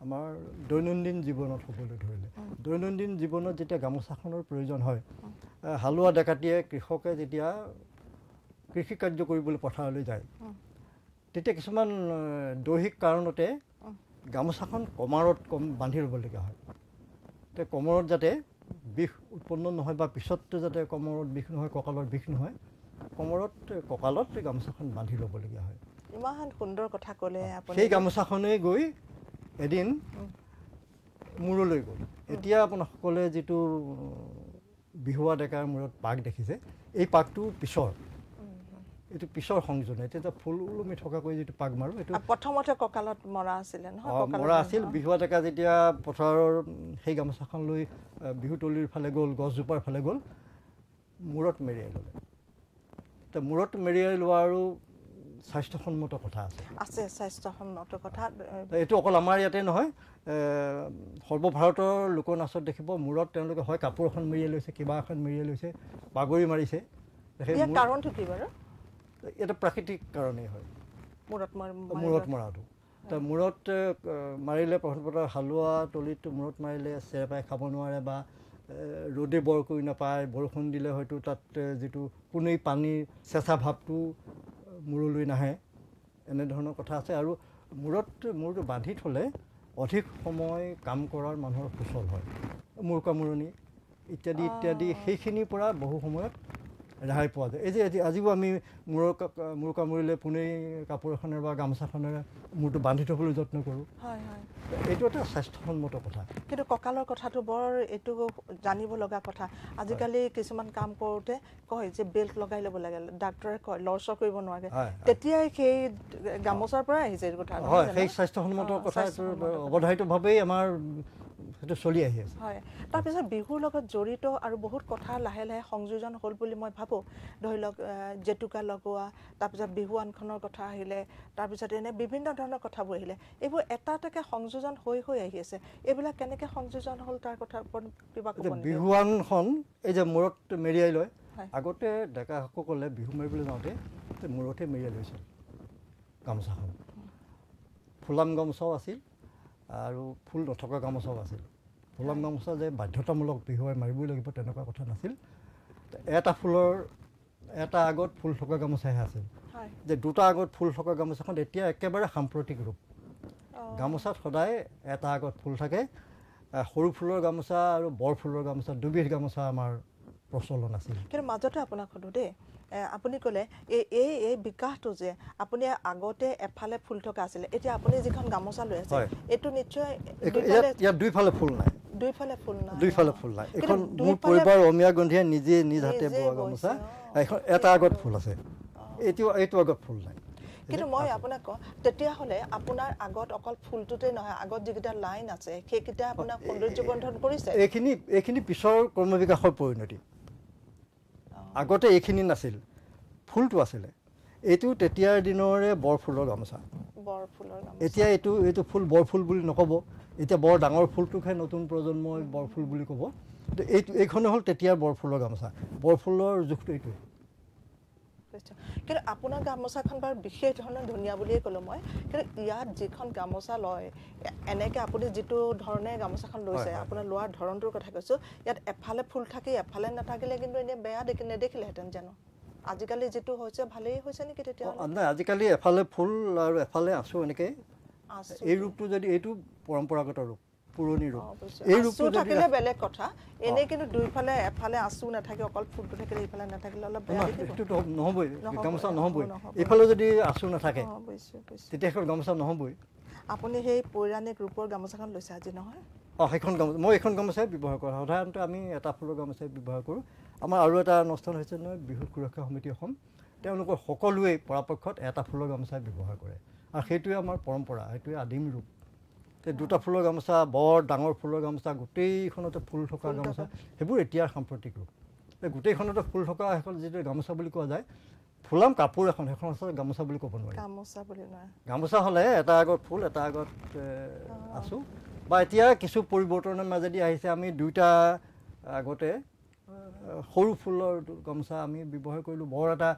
আমাৰ দৈনন্দিন জীৱনত হ'বলৈ ধৰিলে। দৈনন্দিন জীৱনত যেতিয়া গামোচাখনৰ প্ৰয়োজন হয় হালোৱা ডেকাটিয়ে কৃষকে যেতিয়া কৃষি কাৰ্য কৰিবলৈ পথাৰলৈ যায়। তেতিয়া কিছুমান দৈহিক কাৰণতে। গামোচাখন কমাৰত কম বান্ধি ল'বলগীয়া হয়। তে কমৰত যাতে বিষ উৎপন্ন নহয় বা পিছত যাতে কমৰত বিষ নহয় কঁকালত বিষ নহয় কমৰত কঁকালত গামোচাখন বান্ধি ল'বলগীয়া হয়। ইমান সুন্দৰ কথা ক'লে আপুনি। সেই গামোচাখনেই গৈ এদিন। মূৰলৈ গ'ল এতিয়া আপোনাসকলে যিটো বিহুৱা ডেকাৰ মূৰত পাক দেখিছে এই পাকটো পিছৰ এইটো পিছৰ সংযোজন এতিয়া যে ফুল ওলমি থকাকৈ যিটো পাক মাৰোঁ এইটো আৰু প্ৰথমতে কঁকালত মৰা আছিলে মৰা আছিল। বিহুৱা ডেকা যেতিয়া পথাৰৰ সেই গামোচাখন লৈ বিহুতলিৰ ফালে গ'ল গছজোপাৰ ফালে গ'ল মূৰত মেৰিয়াই ল'লে তো মূৰত মেৰিয়াই লোৱাৰো স্বাস্থ্যসন্মত কথা আছে। আছে স্বাস্থ্যসন্মত কথা। এইটো অকল আমাৰ ইয়াতে নহয় সৰ্বভাৰতৰ লোকনাচত দেখিব মূৰত তেওঁলোকে হয় কাপোৰ এখন মেৰিয়াই লৈছে কিবা এখন মেৰিয়াই লৈছে বাগৰি মাৰিছে। কাৰণটো কি বাৰু? এইটো প্ৰাকৃতিক কাৰণেই হয়। মূৰত মাৰ মূৰত মৰাটো। মূৰত মাৰিলে প্ৰথমতে হালোৱা তলিত মূৰত মাৰিলে চেৰেপাই খাব নোৱাৰে বা ৰ'দে বৰ কৰি নাপায় বৰষুণ দিলে হয়তো তাত যিটো পোনেই পানীৰ চেঁচা ভাৱটো মূৰলৈ নাহে। এনেধৰণৰ কথা আছে আৰু মূৰত মূৰটো বান্ধি থ'লে অধিক সময় কাম কৰাৰ মানুহৰ সুচল হয়। মূৰ কামোৰণি ইত্যাদি ইত্যাদি সেইখিনিৰ পৰা বহু সময়ত ৰেহাই পোৱা যায়। এই যে আজি- আজিও আমি মূৰৰ মূৰ কামুৰিলে পোনেই কাপোৰ এখনেৰে বা গামোচাখনেৰে মূৰটো বান্ধি থ'বলৈ যত্ন কৰোঁ। এইটো এটা স্বাস্থ্যসন্মত কথা। কিন্তু কঁকালৰ কথাটো বৰ এইটো জানিব লগা কথা। আজিকালি কিছুমান কাম কৰোঁতে কয় যে বেল্ট লগাই ল'ব লাগে। ডাক্তৰে কয় লৰচৰ কৰিব নোৱাৰে। তেতিয়াই সেই গামোচাৰ পৰাই আহিছে এইটো কথা হয়? সেই স্বাস্থ্যসন্মত কথা। অৱধাৰিতভাৱেই আমাৰ সেইটো চলি আহি আছে। হয় তাৰপিছত বিহুৰ লগত জড়িত আৰু বহুত কথা লাহে লাহে সংযোজন হ'ল বুলি মই ভাবোঁ। ধৰি লওক জেতুকা লগোৱা তাৰপিছত বিহুৱানখনৰ কথা আহিলে তাৰপিছত এনে বিভিন্ন ধৰণৰ কথাবোৰ আহিলে। এইবোৰ এটা এটাকৈ সংযোজন হৈ হৈ আহি আছে। এইবিলাক কেনেকৈ সংযোজন হ'ল তাৰ কথা ওপৰত কিবা? বিহুৱানখন এই যে মূৰত মেৰিয়াই লয়। আগতে ডেকাসকলে বিহু মাৰিবলৈ যাওঁতে মূৰতে মেৰিয়াই লৈছিল গামোচাখন। ফুলাম গামোচাও আছিল আৰু ফুল নথকা গামোচাও আছিল। ফুলাম গামোচা যে বাধ্যতামূলক বিহুৱাই মাৰিবই লাগিব তেনেকুৱা কথা নাছিল। এটা ফুলৰ এটা আগত ফুল থকা গামোচাহে আছিল। যে দুটা আগত ফুল থকা গামোচাখন এতিয়া একেবাৰে সাম্প্ৰতিক ৰূপ। গামোচাত সদায় এটা আগত ফুল থাকে। সৰু ফুলৰ গামোচা আৰু বৰ ফুলৰ গামোচা দুবিধ গামোচা আমাৰ প্ৰচলন আছিল। কিন্তু মাজতে আপোনাক সোধোঁ দেই আপুনি ক'লে এই এই এই বিকাশটো যে আপুনি আগতে এফালে ফুল থকা আছিলে এতিয়া আপুনি যিখন গামোচা লৈ আছে। এইটো নিশ্চয় দুইফালে ইয়াত ইয়াত দুইফালে ফুল নাই। দুইফালে ফুল নাই দুইফালে অঁ। ফুল নাই। কিন্তু এইখন মোৰ পৰিবাৰ অমীয়া গন্ধিয়ে নিজে নিজ হাতে বোৱা গামোচা অঁ। এইখন এটা আগত ফুল আছে। এইটো এইটো আগত ফুল নাই। কিন্তু মই আপোনাক কওঁ তেতিয়াহ'লে আপোনাৰ আগত অকল ফুলটোতে নহয় আগত যিকেইটা লাইন আছে সেইকেইটা আপোনাক সৌন্দৰ্য বৰ্ধন কৰিছে? এইখিনি এইখিনি পিছৰ কৰ্মবিকাশৰ পৰিণতি। আগতে এইখিনি নাছিল। ফুলটো আছিলে। এইটো তেতিয়াৰ দিনৰে বৰ ফুলৰ গামোচা। এতিয়া এইটো এইটো ফুল বৰ ফুল বুলি নক'ব। এতিয়া বৰ ডাঙৰ ফুলটোকহে নতুন প্ৰজন্মই বৰ ফুল বুলি ক'ব। এইটো এইখনে হ'ল তেতিয়াৰ বৰ ফুলৰ গামোচা। বৰ ফুলৰ জোখটো এইটোৱে। কিন্তু আপোনাৰ গামোচাখন বাৰু বিশেষ ধৰণৰ ধুনীয়া বুলিয়ে ক'লোঁ মই। কিন্তু ইয়াত যিখন গামোচা লয় এনেকৈ আপুনি যিটো ধৰণে গামোচাখন লৈছে। আপোনাৰ লোৱাৰ ধৰণটোৰ কথা কৈছোঁ ইয়াত এফালে ফুল থাকি এফালে নাথাকিলে কিন্তু এনেই বেয়া দেখি নেদেখিলেহেঁতেন জানো? আজিকালি যিটো হৈছে ভালেই হৈছে নেকি তেতিয়া নাই আজিকালি এফালে ফুল আৰু এফালে আঁচু এনেকৈ। আছো এই ৰূপটো যদি এইটো পৰম্পৰাগত ৰূপ পুৰণি ৰূপ। এই ৰূপটো থাকিলে বেলেগ কথা। এনেই কিন্তু দুইফালে এফালে আঁচু নাথাকে অকল ফুলটো থাকিলে ইফালে নাথাকিলে অলপ বেয়া এইটোতো নহ'বই গামোচা নহ'বই। নহ'ব। এইফালে যদি আঁচু নাথাকে তেতিয়া সেইখন গামোচা নহ'বই। আপুনি সেই পৌৰাণিক ৰূপৰ গামোচাখন লৈছে আজি নহয়? অঁ সেইখন গামোচা মই এইখন গামোচাই ব্যৱহাৰ কৰোঁ। সাধাৰণতে আমি এটা ফুলৰ গামোচাই ব্যৱহাৰ কৰোঁ। আমাৰ আৰু এটা অনুষ্ঠান হৈছে নহয় বিহু সুৰক্ষা সমিতি অসম। তেওঁলোকৰ সকলোৱেই পৰাপক্ষত এটা ফুলৰ গামোচাই ব্যৱহাৰ কৰে। আৰু সেইটোৱে আমাৰ পৰম্পৰা সেইটোৱে আদিম ৰূপ। দুটা ফুলৰ গামোচা বৰ ডাঙৰ ফুলৰ গামোচা গোটেইখনতে ফুল থকা। গামোচা সেইবোৰ এতিয়াৰ সাম্প্ৰতিক ৰূপ। গোটেইখনতে ফুল থকা সেইখন যিটো গামোচা বুলি কোৱা যায় ফুলাম কাপোৰ এখন সেইখন আচলতে গামোচা বুলি ক'ব নোৱাৰি। গামোচা বুলি গামোচা হ'লে এটা আগত ফুল এটা আগত আছো। বা এতিয়া কিছু পৰিৱৰ্তনৰ মাজেদি আহিছে আমি দুইটা আগতে সৰু ফুলৰ গামোচা আমি ব্যৱহাৰ কৰিলোঁ। বৰ এটা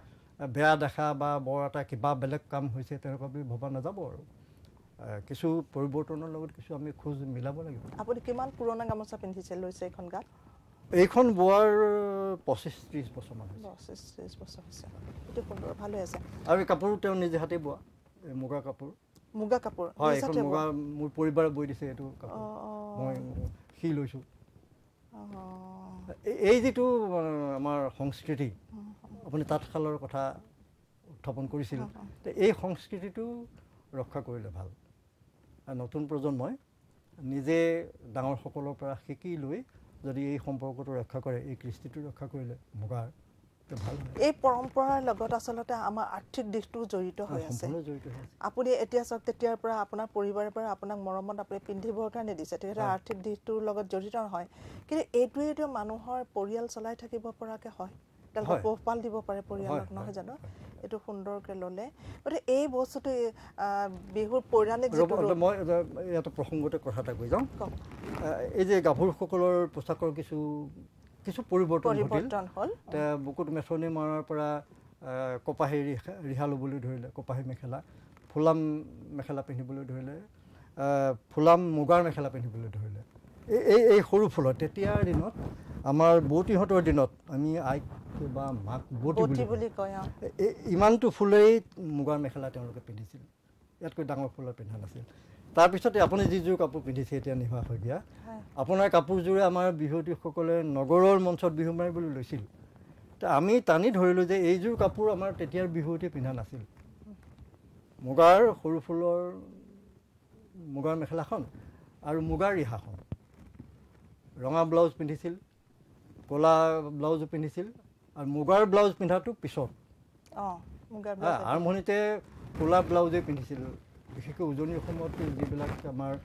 বেয়া দেখা বা বৰ এটা কিবা বেলেগ কাম হৈছে তেনেকুৱা বুলি ভবা নাযাব আৰু। কিছু পৰিৱৰ্তনৰ লগত কিছু আমি খোজ মিলাব লাগিব। আপুনি কিমান পুৰণা গামোচা পিন্ধিছে লৈছে এইখন গাত? এইখন বোৱাৰ পঁচিছ ত্ৰিছ বছৰমান হৈছে। পঁচিছ ত্ৰিছ বছৰ হৈছে। এইটো সুন্দৰ ভালে আছে। আৰু এই কাপোৰো তেওঁ নিজে হাতে বোৱা মুগা কাপোৰ। মুগা কাপোৰ হয় এইখন মুগা? মোৰ পৰিবাৰে বৈ দিছে এইটো কাপোৰ। মই সি লৈছোঁ। এই- যিটো আমাৰ সংস্কৃতি আপুনি তাঁতশালৰ কথা উত্থাপন কৰিছিল এই সংস্কৃতিটো ৰক্ষা কৰিলে ভাল। নতুন প্ৰজন্মই নিজে ডাঙৰসকলৰ পৰা শিকি লৈ যদি এই সম্পৰ্কটো ৰক্ষা কৰে এই কৃষ্টিটো ৰক্ষা কৰিলে মুগাৰ এই পৰম্পৰাৰ লগত আচলতে আমাৰ আৰ্থিক দিশটোও জড়িত হৈ আছে। আপুনি এতিয়া চাওক তেতিয়াৰ পৰা আপোনাৰ পৰিবাৰৰ পৰা আপোনাক মৰমত আপুনি পিন্ধিবৰ কাৰণে দিছে হয়। আৰ্থিক দিশটোৰ লগত জড়িত নহয়। কিন্তু এইটোৱেইতো মানুহৰ পৰিয়াল চলাই থাকিব পৰাকৈ হয়। তেওঁলোকক হয়। পোহপাল দিব পাৰে পৰিয়ালক হয়, নহয় হয়, জানো? এইটো সুন্দৰকৈ ল'লে। গতিকে এই বস্তুটো বিহুৰ পৌৰাণিক মই এটা ইয়াতে প্ৰসংগতে কথা এটা কৈ যাওঁ। এই যে গাভৰুসকলৰ পোচাকৰ কিছু কিছু পৰিৱৰ্তন পৰিৱৰ্তন হ'ল। বুকুত মেচনি মৰাৰ পৰা কপাহী ৰিহা ৰিহা ল'বলৈ ধৰিলে কপাহী মেখেলা ফুলাম মেখেলা পিন্ধিবলৈ ধৰিলে ফুলাম মুগাৰ মেখেলা পিন্ধিবলৈ ধৰিলে। এই এই সৰু ফুলত তেতিয়াৰ দিনত আমাৰ বৌতিহঁতৰ দিনত আমি আইক বা মাক বৌতি বুলি কয়। ইমানটো ফুলেই মুগাৰ মেখেলা তেওঁলোকে পিন্ধিছিল। ইয়াতকৈ ডাঙৰ ফুলৰ পিন্ধা নাছিল। তাৰপিছতে আপুনি যিযোৰ কাপোৰ পিন্ধিছে এতিয়া নিভা শইকীয়া আপোনাৰ কাপোৰযোৰে আমাৰ বিহুৱতীসকলে নগৰৰ মঞ্চত বিহু মাৰিবলৈ লৈছিল। আমি টানি ধৰিলোঁ যে এইযোৰ কাপোৰ আমাৰ তেতিয়াৰ বিহুৱতীয়ে পিন্ধা নাছিল। মুগাৰ সৰু ফুলৰ মুগাৰ মেখেলাখন আৰু মুগাৰ ৰিহাখন। ৰঙা ব্লাউজ পিন্ধিছিল। ক'লা ব্লাউজো পিন্ধিছিল আৰু মুগাৰ ব্লাউজ পিন্ধাটো পিছত। অঁ আৰম্ভণিতে ক'লা ব্লাউজেই পিন্ধিছিল। বিশেষকৈ উজনিৰ সময়ত যিবিলাক আমাৰ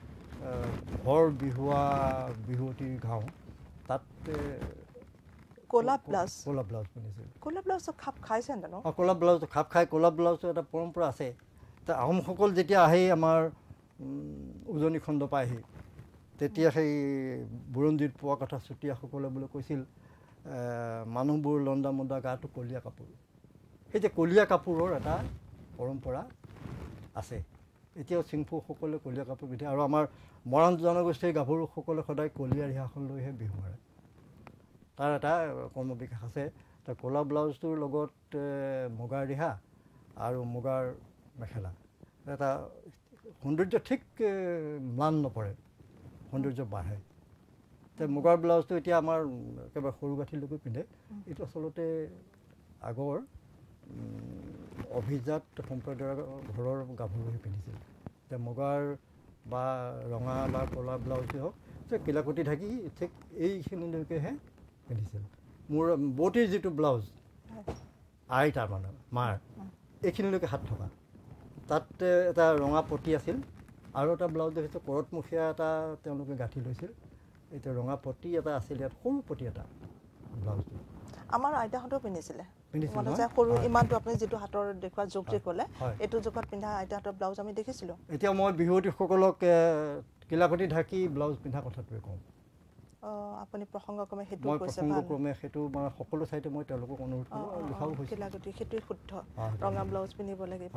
ঘৰ বিহুৱা বিহুৱতীৰ গাঁও তাত ক'লা ব্লাউজ। ক'লা ব্লাউজ পিন্ধিছিল। ক'লা ব্লাউজটো খাপ খাইছে জানো আৰু ক'লা ব্লাউজ খাপ খাই ক'লা ব্লাউজটো এটা পৰম্পৰা আছে। আহোমসকল যেতিয়া আহি আমাৰ উজনি খণ্ড পায়হি তেতিয়া সেই বুৰঞ্জীত পোৱা কথা চুতীয়াসকলে বোলে কৈছিল মানুহবোৰ লণ্ডা মন্দা গাটো কলীয়া কাপোৰ। সেই যে কলীয়া কাপোৰৰ এটা পৰম্পৰা আছে। এতিয়াও চিংফুসকলে কলীয়া কাপোৰ পিন্ধে আৰু আমাৰ মৰাণ জনগোষ্ঠীৰ গাভৰুসকলে সদায় কলীয়া ৰিহাখন লৈহে বিহু মাৰে। তাৰ এটা কৰ্ম বিকাশ আছে ক'লা ব্লাউজটোৰ লগত মুগাৰ ৰিহা আৰু মুগাৰ মেখেলা। এটা সৌন্দৰ্য ঠিক ম্লান নপৰে। সৌন্দৰ্য বাঢ়ে। তে মুগাৰ ব্লাউজটো এতিয়া আমাৰ একেবাৰে সৰু গাঁঠিলৈকে পিন্ধে। এইটো আচলতে আগৰ অভিজাত সম্প্ৰদায়ৰ ঘৰৰ গাভৰুৱে পিন্ধিছিল। এতিয়া মুগাৰ বা ৰঙা বা ক'লা ব্লাউজেই হওক যে কিলাকুটি ঢাকি ঠিক এইখিনিলৈকেহে পিন্ধিছিল। মোৰ বৌতিৰ যিটো ব্লাউজ আই তাৰমানে মাৰ এইখিনিলৈকে হাত থকা। তাত এটা ৰঙা পতি আছিল। আৰু এটা ব্লাউজ দেখিছোঁ কৰতমুখীয়া এটা তেওঁলোকে গাঁঠি লৈছিল। এতিয়া ৰঙা পতি এটা আছিল ইয়াত সৰু পতি এটা ব্লাউজটো আমাৰ আইতাহঁতেও পিন্ধিছিলে। সৰু। ইমানটো আপুনি যিটো হাতৰ দেখুওৱা জোখ যে ক'লে। এইটো জোখত পিন্ধা আইতাহঁতৰ ব্লাউজ আমি দেখিছিলোঁ। এতিয়া মই বিহুৱতীসকলক কিলাকুটি ঢাকি ব্লাউজ পিন্ধা কথাটোৱে কওঁ। আপুনি প্ৰসংগক্ৰমে সেইটো মই প্ৰসংগক্ৰমে সেইটো মানে সকলো ঠাইতে মই তেওঁলোকক অনুৰোধ কৰোঁ লিখাও হৈছে। কিলাকুটি সেইটোৱে শুদ্ধ। ৰঙা ব্লাউজ পিন্ধিব লাগিব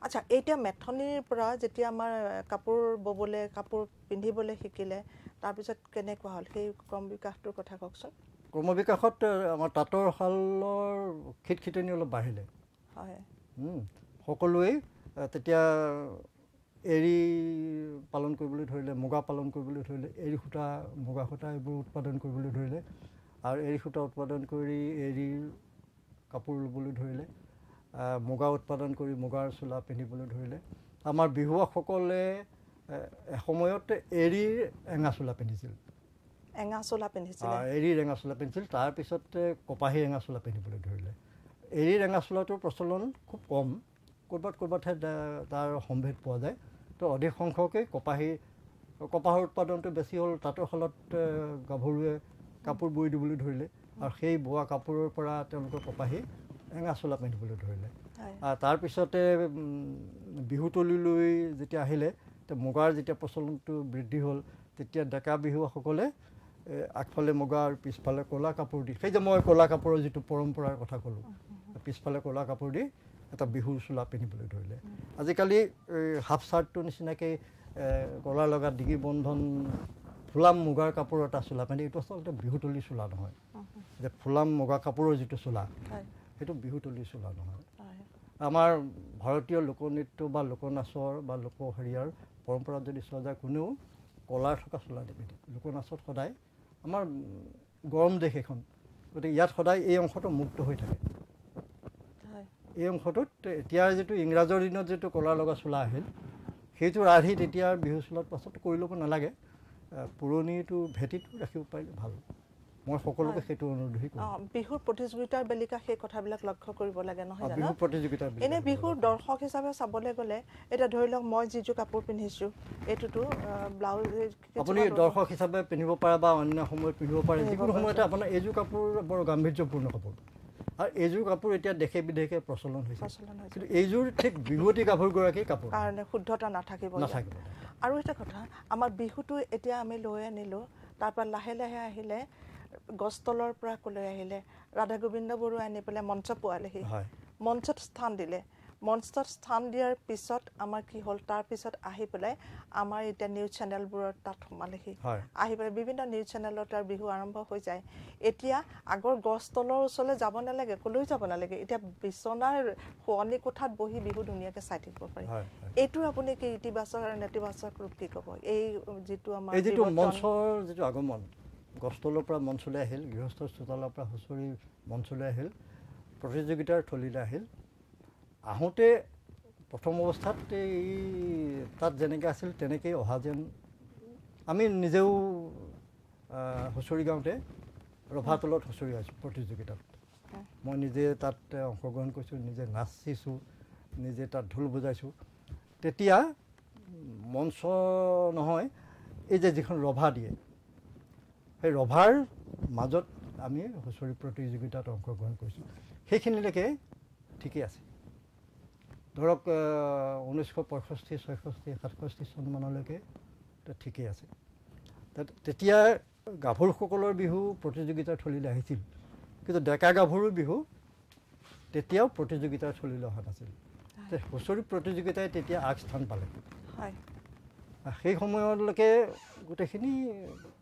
আচ্ছা এতিয়া মেথনিৰ পৰা যেতিয়া আমাৰ কাপোৰ ববলৈ কাপোৰ পিন্ধিবলৈ শিকিলে তাৰপিছত কেনেকুৱা হ'ল? সেই ক্ৰম বিকাশটোৰ কথা কওকচোন। ক্ৰমবিকাশত এ, আমাৰ তাঁতৰ শালৰ খিটখিটনি অলপ বাঢ়িলে। হয়। সকলোৱেই তেতিয়া এৰী পালন কৰিবলৈ ধৰিলে মুগা পালন কৰিবলৈ ধৰিলে এৰী সূতা মুগা সূতা এইবোৰ উৎপাদন কৰিবলৈ ধৰিলে আৰু এৰী সূতা উৎপাদন কৰি এৰীৰ কাপোৰ ল'বলৈ ধৰিলে মুগা উৎপাদন কৰি মুগাৰ চোলা পিন্ধিবলৈ ধৰিলে। আমাৰ বিহুৱাসকলে এসময়ত এৰীৰ এঙা চোলা পিন্ধিছিল। এঙা চোলা পিন্ধিছিলে। এৰী ৰেঙা চোলা পিন্ধিছিল তাৰপিছতে কপাহী ৰেঙা চোলা পিন্ধিবলৈ ধৰিলে। এৰী ৰেঙা চোলাটোৰ প্ৰচলন খুব কম ক'ৰবাত ক'ৰবাতহে তাৰ সম্ভেদ পোৱা যায়। তো অধিক সংখ্যকেই কপাহী কপাহৰ উৎপাদনটো বেছি হ'ল তাঁতৰ শালত এ, গাভৰুৱে কাপোৰ বৈ দিবলৈ ধৰিলে। আৰু সেই বোৱা কাপোৰৰ পৰা তেওঁলোকে কপাহী এঙা চোলা পিন্ধিবলৈ ধৰিলে। আহ, তাৰপিছতে বিহুতলীলৈ যেতিয়া আহিলে তে মুগাৰ যেতিয়া প্ৰচলনটো বৃদ্ধি হ'ল তেতিয়া ডেকা বিহুসকলে আগফালে মুগা আৰু পিছফালে ক'লা কাপোৰ দি সেই যে মই ক'লা কাপোৰৰ যিটো পৰম্পৰাৰ কথা ক'লোঁ পিছফালে ক'লা কাপোৰ দি এটা বিহুৰ চোলা পিন্ধিবলৈ ধৰিলে। আজিকালি হাফ চাৰ্টটোৰ নিচিনাকৈ গলাৰ লগাত ডিঙি বন্ধন ফুলাম মুগাৰ কাপোৰৰ এটা চোলা পিন্ধি এইটো আচলতে বিহুতলী চোলা নহয়। যে ফুলাম মুগা কাপোৰৰ যিটো চোলা সেইটো বিহুতলী চোলা নহয়। হয়। আমাৰ ভাৰতীয় লোকনৃত্য বা লোকনাচৰ বা লোক হেৰিয়াৰ পৰম্পৰাত যদি চোৱা যায় কোনেও কলাৰ থকা চোলা নিপিন্ধে। লোকনাচত সদায় আমাৰ গৰম দেশ এখন। গতিকে ইয়াত সদায় এই অংশটো মুক্ত হৈ থাকে। এই অংশটোত এতিয়াৰ যিটো ইংৰাজৰ দিনত যিটো কলাৰ লগা চোলা আহিল সেইটো ৰাধি তেতিয়া বিহু চোলাত পাছত কৰি ল'ব নালাগে পুৰণিটো ভেটিটো ৰাখিব পাৰিলে ভাল মই সকলোকে। সেইটো অনুৰোধেই কৰোঁ বিহুৰ প্ৰতিযোগিতাৰ বেলিকা সেই কথাবিলাক লক্ষ্য কৰিব লাগে নহয় জানো প্ৰতিযোগিতা বুলি এনে ক'ব বিহুৰ। দৰ্শক হিচাপে চাবলৈ গ'লে এতিয়া ধৰি লওক মই যিযোৰ কাপোৰ পিন্ধিছোঁ এইটোতো ব্লাউজ আপুনি দৰ্শক হিচাপে পিন্ধিব পাৰে বা অন্য সময়ত পিন্ধিব পাৰে যিকোনো। সময়তে আপোনাৰ এইযোৰ কাপোৰ বৰ গাম্ভীৰ্যপূৰ্ণ কাপোৰ আৰু এইযোৰ কাপোৰ এতিয়া দেশে বিদেশে প্ৰচলন হৈছে। কিন্তু এইযোৰ ঠিক বিহুৱতী গাভৰুগৰাকীৰ কাপোৰ। কাৰণে শুদ্ধতা নাথাকিব। নাথাকিব আৰু এটা কথা আমাৰ বিহুটো এতিয়া আমি লৈ আনিলোঁ তাৰপৰা লাহে লাহে আহিলে গছতলৰ পৰা ক'লৈ আহিলে ৰাধা গোবিন্দ বৰুৱাই আনি পেলাই মঞ্চ পোৱালেহি। হয়। মঞ্চত স্থান দিলে। মঞ্চত স্থান দিয়াৰ পিছত আমাৰ কি হ'ল তাৰপিছত আহি পেলাই আমাৰ এতিয়া নিউজ চেনেলবোৰত তাত সোমালেহি। আহি পেলাই বিভিন্ন নিউজ চেনেলত তাৰ বিহু আৰম্ভ হৈ যায়। এতিয়া আগৰ গছ তলৰ ওচৰলৈ যাব নালাগে ক'লৈ যাব নালাগে। এতিয়া বিচনাৰ শোৱনি কোঠাত বহি বিহু ধুনীয়াকৈ চাই থাকিব পাৰি। এইটোৰ আপুনি কি ইতিবাচক আৰু নেতিবাচক ৰূপ কি ক'ব? এই যিটো আমাৰ যিটো মঞ্চৰ যিটো আগমন গছতলৰ পৰা মঞ্চলৈ আহিল গৃহস্থ চোতালৰ পৰা হুঁচৰি মঞ্চলৈ আহিল প্ৰতিযোগিতাৰ থলীলৈ আহিল আহোঁতে প্ৰথম অৱস্থাত এই তাত যেনেকৈ আছিল তেনেকেই অহা যেন আমি নিজেও হুঁচৰি গাওঁতে ৰভাতলত হুঁচৰি গাইছোঁ প্ৰতিযোগিতাত। মই নিজে তাত অংশগ্ৰহণ কৰিছোঁ নিজে নাচিছোঁ নিজে তাত ঢোল বজাইছোঁ। তেতিয়া মঞ্চ নহয় এই যে যিখন ৰভা দিয়ে সেই ৰভাৰ মাজত আমি হুঁচৰি প্ৰতিযোগিতাত অংশগ্ৰহণ কৰিছোঁ। সেইখিনিলৈকে ঠিকেই আছে। ধৰক ঊনৈছশ পঁয়ষষ্ঠি ছয়ষষ্ঠি সাতষষ্ঠি চনমানলৈকে ঠিকেই আছে। তাত- তেতিয়া গাভৰুসকলৰ বিহু প্ৰতিযোগিতাৰ থলীলৈ আহিছিল। কিন্তু ডেকা গাভৰুৰ বিহু তেতিয়াও প্ৰতিযোগিতাৰ থলীলৈ অহা নাছিল। হুঁচৰি প্ৰতিযোগিতাই তেতিয়া আগস্থান পালে। হয়। সেই সময়লৈকে গোটেইখিনি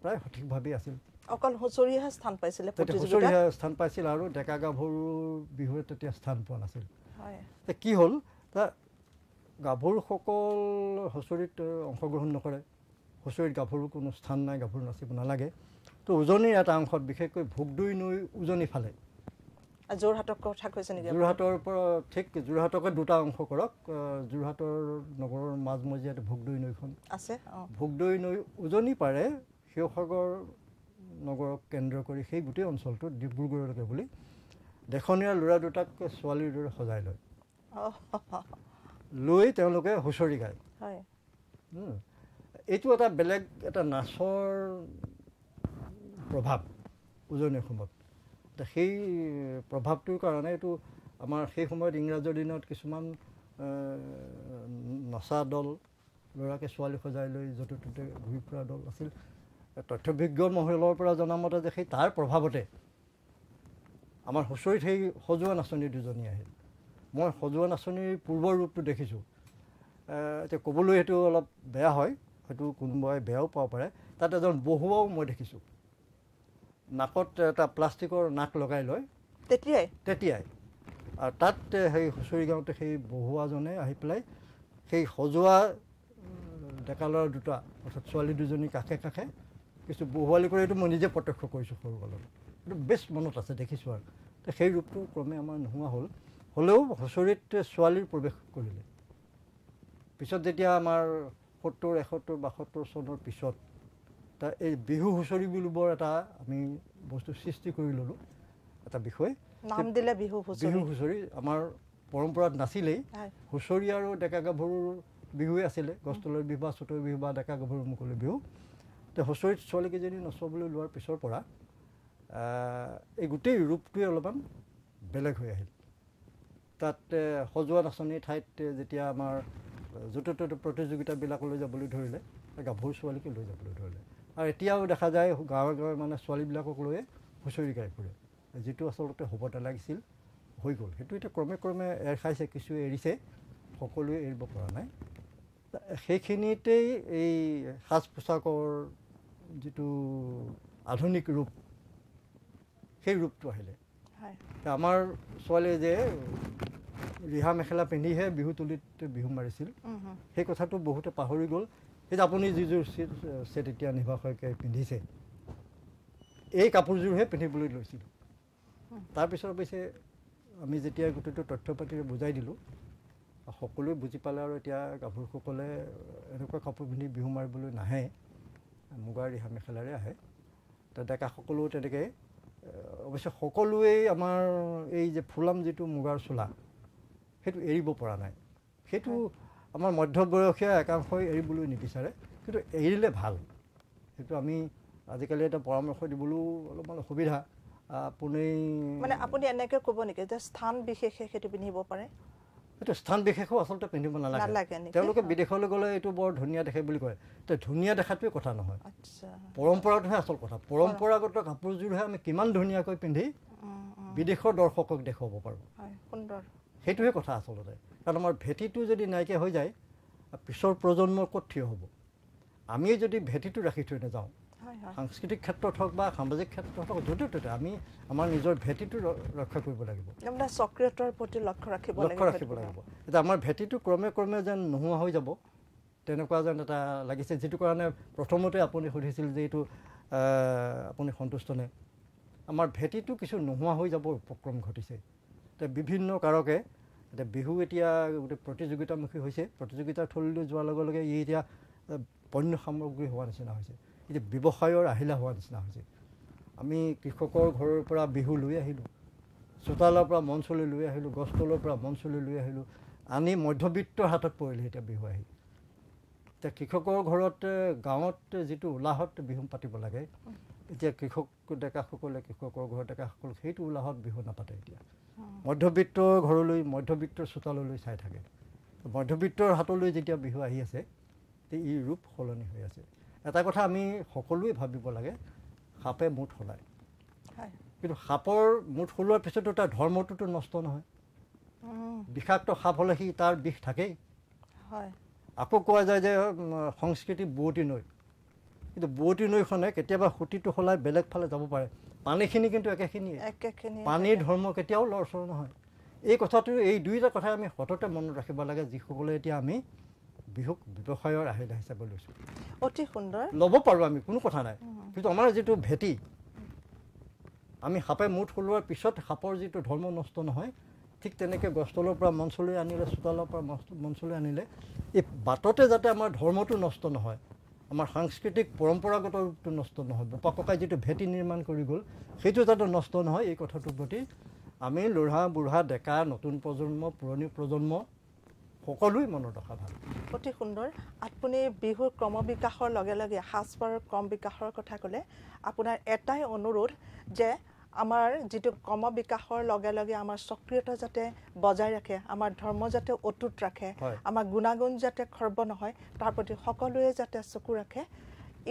প্ৰায় সঠিকভাৱেই আছিল। অকল হুঁচৰিহে স্থান পাইছিলে হুঁচৰিহে স্থান পাইছিল আৰু ডেকা গাভৰুৰ বিহুৱে তেতিয়া স্থান পোৱা নাছিল। কি হ'ল? গাভৰুসকল হুঁচৰিত অংশগ্ৰহণ নকৰে। হুঁচৰিত গাভৰুৰ কোনো স্থান নাই গাভৰু নাচিব নালাগে। তো উজনিৰ এটা অংশত বিশেষকৈ ভোগদৈ নৈ উজনি ফালে। যোৰহাটৰ কথা কৈছে নেকি? যোৰহাটৰ পৰা ঠিক যোৰহাটকে দুটা অংশ কৰক। যোৰহাটৰ নগৰৰ মাজমজিয়াত ভোগদৈ নৈখন। আছে ভোগদৈ নৈ উজনি পাৰে শিৱসাগৰ নগৰক কেন্দ্ৰ কৰি সেই গোটেই অঞ্চলটো ডিব্ৰুগড়লৈকে বুলি। দেখনীয়া ল'ৰা দুটাক ছোৱালীৰ দৰে সজাই লয়। লৈ তেওঁলোকে হুঁচৰি গায়। এইটো এটা বেলেগ এটা নাচৰ প্ৰভাৱ উজনি অসমত সেই প্ৰভাৱটোৰ কাৰণে এইটো আমাৰ সেই সময়ত ইংৰাজৰ দিনত কিছুমান নচা দল ল'ৰাকে ছোৱালী সজাই লৈ য'তে ত'তে ঘূৰি ফুৰা দল আছিল তথ্যভিজ্ঞ মহলৰ পৰা জনামতে যে সেই তাৰ প্ৰভাৱতে আমাৰ হুঁচৰিত সেই সজোৱা নাচনী দুজনী আহিল। মই সজোৱা নাচনীৰ পূৰ্বৰ ৰূপটো দেখিছোঁ। এতিয়া ক'বলৈ সেইটো অলপ বেয়া হয় হয়তো কোনোবাই বেয়াও পাব পাৰে। তাত এজন বহুৱাও মই দেখিছোঁ। নাকত এটা প্লাষ্টিকৰ নাক লগাই লয়। তেতিয়াই? তেতিয়াই। আৰু তাত সেই হুঁচৰি গাওঁতে সেই বহুৱাজনে আহি পেলাই সেই সজোৱা ডেকা ল'ৰা দুটা অৰ্থাৎ ছোৱালী দুজনী কাষে কাষে কিছু বহুৱালি কৰি এইটো মই নিজে প্ৰত্যক্ষ কৰিছোঁ সৰুকালত এইটো বেছ মনত আছে দেখিছোঁ আৰু। সেই ৰূপটো ক্ৰমে আমাৰ নোহোৱা হ'ল। হ'লেও হুঁচৰিত ছোৱালীৰ প্ৰৱেশ কৰিলে। পিছত যেতিয়া আমাৰ সত্তৰ এসত্তৰ বাসত্তৰ চনৰ পিছত এই বিহু হুঁচৰি বুলিবৰ এটা আমি বস্তু সৃষ্টি কৰি ল'লোঁ এটা বিষয়। নাম দিলে বিহু হুঁচৰি। বিহু হুঁচৰি আমাৰ পৰম্পৰাত নাছিলেই। হুঁচৰি আৰু ডেকা গাভৰুৰ বিহুৱে আছিলে গছতলৰ বিহু বা চতৰ বিহু বা ডেকা গাভৰুৰ মুকলি বিহু। তো হুঁচৰিত ছোৱালীকেইজনী নচবলৈ লোৱাৰ পিছৰ পৰা এই গোটেই ৰূপটোৱে অলপমান বেলেগ হৈ আহিল। তাত সজোৱা নাচনীৰ ঠাইত যেতিয়া আমাৰ য'তে ত'তে প্ৰতিযোগিতাবিলাকলৈ যাবলৈ ধৰিলে গাভৰু ছোৱালীকে লৈ যাবলৈ ধৰিলে। আৰু এতিয়াও দেখা যায় গাঁৱে গাঁৱে মানে ছোৱালীবিলাকক লৈয়ে হুঁচৰি গাই ফুৰে। যিটো আচলতে হ'ব নালাগিছিল হৈ গ'ল। সেইটো এতিয়া ক্ৰমে ক্ৰমে এৰ খাইছে কিছুৱে এৰিছে সকলোৱে এৰিব পৰা নাই। সেইখিনিতেই এই সাজ পোছাকৰ যিটো আধুনিক ৰূপ সেই ৰূপটো আহিলে। আমাৰ ছোৱালীয়ে যে ৰিহা মেখেলা পিন্ধিহে বিহু তুলিত বিহু মাৰিছিল। সেই কথাটো বহুতে পাহৰি গ'ল। সেই যে আপুনি যিযোৰ ছেট এতিয়া নিভাষকে পিন্ধিছে এই কাপোৰযোৰহে পিন্ধিবলৈ লৈছিলোঁ। তাৰপিছত অৱশ্যে আমি যেতিয়া গোটেইটো তথ্য পাতিৰে বুজাই দিলোঁ সকলোৱে বুজি পালে আৰু এতিয়া গাভৰুসকলে এনেকুৱা কাপোৰ পিন্ধি বিহু মাৰিবলৈ নাহে মুগাৰ ৰিহা মেখেলাৰে আহে। তো ডেকাসকলেও তেনেকৈ অৱশ্যে সকলোৱেই আমাৰ এই যে ফুলাম যিটো মুগাৰ চোলা সেইটো এৰিব পৰা নাই। সেইটো আমাৰ মধ্যবয়সীয়া একাংশই এৰিবলৈ নিবিচাৰে কিন্তু এৰিলে ভাল। সেইটো আমি আজিকালি এটা পৰামৰ্শ দিবলৈও অলপমান অসুবিধা। আপুনি মানে আপুনি এনেকৈ ক'ব নেকি যে স্থান বিশেষে সেইটো পিন্ধিব পাৰে? এইটো স্থান বিশেষো আচলতে পিন্ধিব নালাগে? তেওঁলোকে। বিদেশলৈ গ'লে এইটো বৰ ধুনীয়া দেখে বুলি কয়। তে ধুনীয়া দেখাটোৱে কথা নহয়। পৰম্পৰাটোহে আচল কথা। পৰম্পৰাগত কাপোৰযোৰহে আমি কিমান ধুনীয়াকৈ পিন্ধি বিদেশৰ দৰ্শকক দেখুৱাব পাৰোঁ। সেইটোহে কথা আচলতে। কাৰণ আমাৰ ভেটিটো যদি নাইকিয়া হৈ যায় পিছৰ প্ৰজন্মৰ ক'ত থিয় হ'ব? আমিয়ে যদি ভেটিটো ৰাখি থৈ নাযাওঁ সাংস্কৃতিক ক্ষেত্ৰত হওক বা সামাজিক ক্ষেত্ৰত হওক য'তে ত'তে আমি আমাৰ নিজৰ ভেটিটো ৰক্ষা কৰিব লাগিব। মানে সক্ৰিয়তাৰ প্ৰতি লক্ষ্য ৰাখিব লক্ষ্য ৰাখিব লাগিব। এতিয়া আমাৰ ভেটিটো ক্ৰমে ক্ৰমে যেন নোহোৱা হৈ যাব তেনেকুৱা যেন এটা লাগিছে যিটো কাৰণে প্ৰথমতে আপুনি সুধিছিল যে এইটো আপুনি সন্তুষ্ট নে? আমাৰ ভেটিটো কিছু নোহোৱা হৈ যাব উপক্ৰম ঘটিছে। এতিয়া বিভিন্ন কাৰকে এতিয়া বিহু এতিয়া গোটেই প্ৰতিযোগিতামুখী হৈছে। প্ৰতিযোগিতাৰ থলীলৈ যোৱাৰ লগে লগে ই এতিয়া পণ্য সামগ্ৰী হোৱা নিচিনা হৈছে। এতিয়া ব্যৱসায়ৰ আহিলা হোৱা নিচিনা হৈছে। আমি কৃষকৰ ঘৰৰ পৰা বিহু লৈ আহিলোঁ চোতালৰ পৰা মঞ্চলৈ লৈ আহিলোঁ গছতলৰ পৰা মঞ্চলৈ লৈ আহিলোঁ আনি মধ্যবিত্তৰ হাতত পৰিলে এতিয়া বিহু আহি। এতিয়া কৃষকৰ ঘৰত গাঁৱত যিটো উলাহত বিহু পাতিব লাগে এতিয়া কৃষক ডেকাসকলে কৃষকৰ ঘৰৰ ডেকাসকল সেইটো উলাহত বিহু নাপাতে এতিয়া। মধ্যবিত্তৰ ঘৰলৈ মধ্যবিত্তৰ চোতাললৈ চাই থাকে। মধ্যবিত্তৰ হাতলৈ যেতিয়া বিহু আহি আছে তে ই ৰূপ সলনি হৈ আছে। এটা কথা আমি সকলোৱে ভাবিব লাগে সাপে মুঠ সলায় কিন্তু সাপৰ মুঠ সলোৱাৰ পিছতো তাৰ ধৰ্মটোতো নষ্ট নহয়। বিষাক্ত সাপ হ'লে সি তাৰ বিষ থাকেই। হয়। আকৌ কোৱা যায় যে সংস্কৃতি বোৱতী নৈ। কিন্তু বোৱতী নৈখনে কেতিয়াবা সুঁতিটো সলাই বেলেগ ফালে যাব পাৰে। পানীখিনি কিন্তু একেখিনিয়ে। একেখিনি পানীৰ ধৰ্ম কেতিয়াও লৰচৰ নহয়। এই কথাটো এই দুয়োটা কথাই আমি সততে মনত ৰাখিব লাগে যিসকলে এতিয়া আমি বিহুক ব্যৱসায়ৰ আহিলা হিচাপে লৈছোঁ। অতি সুন্দৰ। ল'ব পাৰোঁ আমি কোনো কথা নাই। কিন্তু আমাৰ যিটো ভেটি আমি সাপে মুঠ সলোৱাৰ পিছত সাপৰ যিটো ধৰ্ম নষ্ট নহয় ঠিক তেনেকৈ গছতলৰ পৰা মঞ্চলৈ আনিলে চোতালৰ পৰা মঞ্চ- মঞ্চলৈ আনিলে এই বাটতে যাতে আমাৰ ধৰ্মটো নষ্ট নহয় আমাৰ সাংস্কৃতিক পৰম্পৰাগত ৰূপটো নষ্ট নহয় বোপা ককাই যিটো ভেটি নিৰ্মাণ কৰি গ'ল সেইটো যাতে নষ্ট নহয় এই কথাটোৰ প্ৰতি আমি ল'ৰা বুঢ়া ডেকা নতুন প্ৰজন্ম পুৰণি প্ৰজন্ম সকলোৱে মনত ৰখা ভাল। অতি সুন্দৰ। আপুনি বিহুৰ ক্ৰমবিকাশৰ লগে লগে সাজপাৰৰ ক্ৰম বিকাশৰ কথা ক'লে। আপোনাৰ এটাই অনুৰোধ যে আমাৰ যিটো ক্ৰম বিকাশৰ লগে লগে আমাৰ সক্ৰিয়তা যাতে বজাই ৰাখে আমাৰ ধৰ্ম যাতে অটুট ৰাখে। আমাৰ গুণাগুণ যাতে খৰ্ব নহয় তাৰ প্ৰতি সকলোৱে যাতে চকু ৰাখে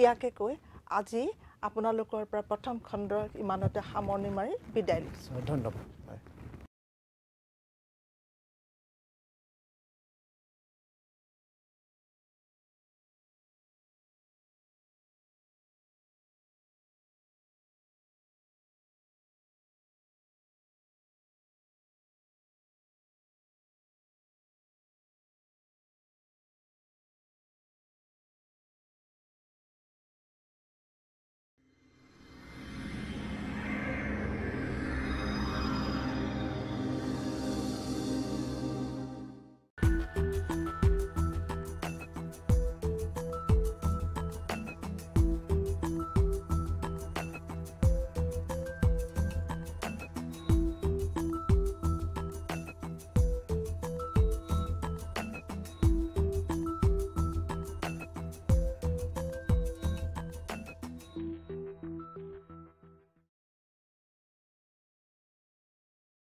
ইয়াকে কৈ আজি আপোনালোকৰ পৰা প্ৰথম খণ্ডৰ ইমানতে সামৰণি মাৰি বিদায় লৈছোঁ। ধন্যবাদ।